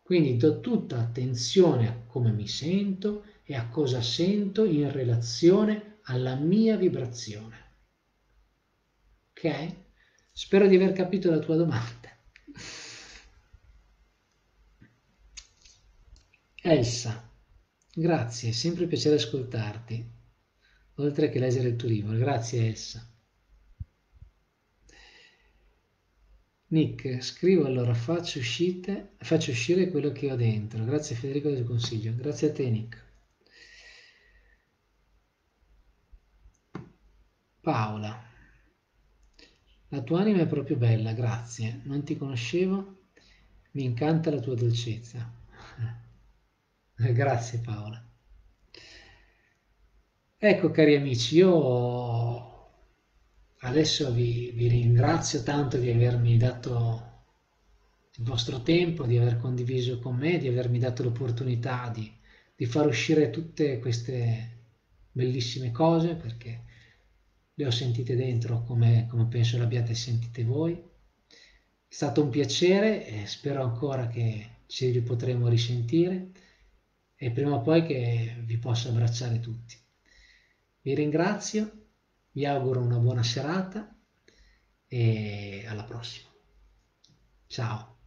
A: Quindi do tutta attenzione a come mi sento e a cosa sento in relazione alla mia vibrazione. Ok? Spero di aver capito la tua domanda. Elsa. Grazie, è sempre un piacere ascoltarti, oltre che leggere il tuo libro. Grazie Elsa. Nick, scrivo allora, faccio, uscite, faccio uscire quello che ho dentro. Grazie Federico del consiglio. Grazie a te Nick. Paola, la tua anima è proprio bella, grazie. Non ti conoscevo, mi incanta la tua dolcezza. Grazie Paola. Ecco cari amici, io adesso vi, vi ringrazio tanto di avermi dato il vostro tempo, di aver condiviso con me, di avermi dato l'opportunità di, di far uscire tutte queste bellissime cose perché le ho sentite dentro come, come penso le abbiate sentite voi. È stato un piacere e spero ancora che ci potremo risentire e prima o poi che vi possa abbracciare tutti. Vi ringrazio, vi auguro una buona serata e alla prossima. Ciao.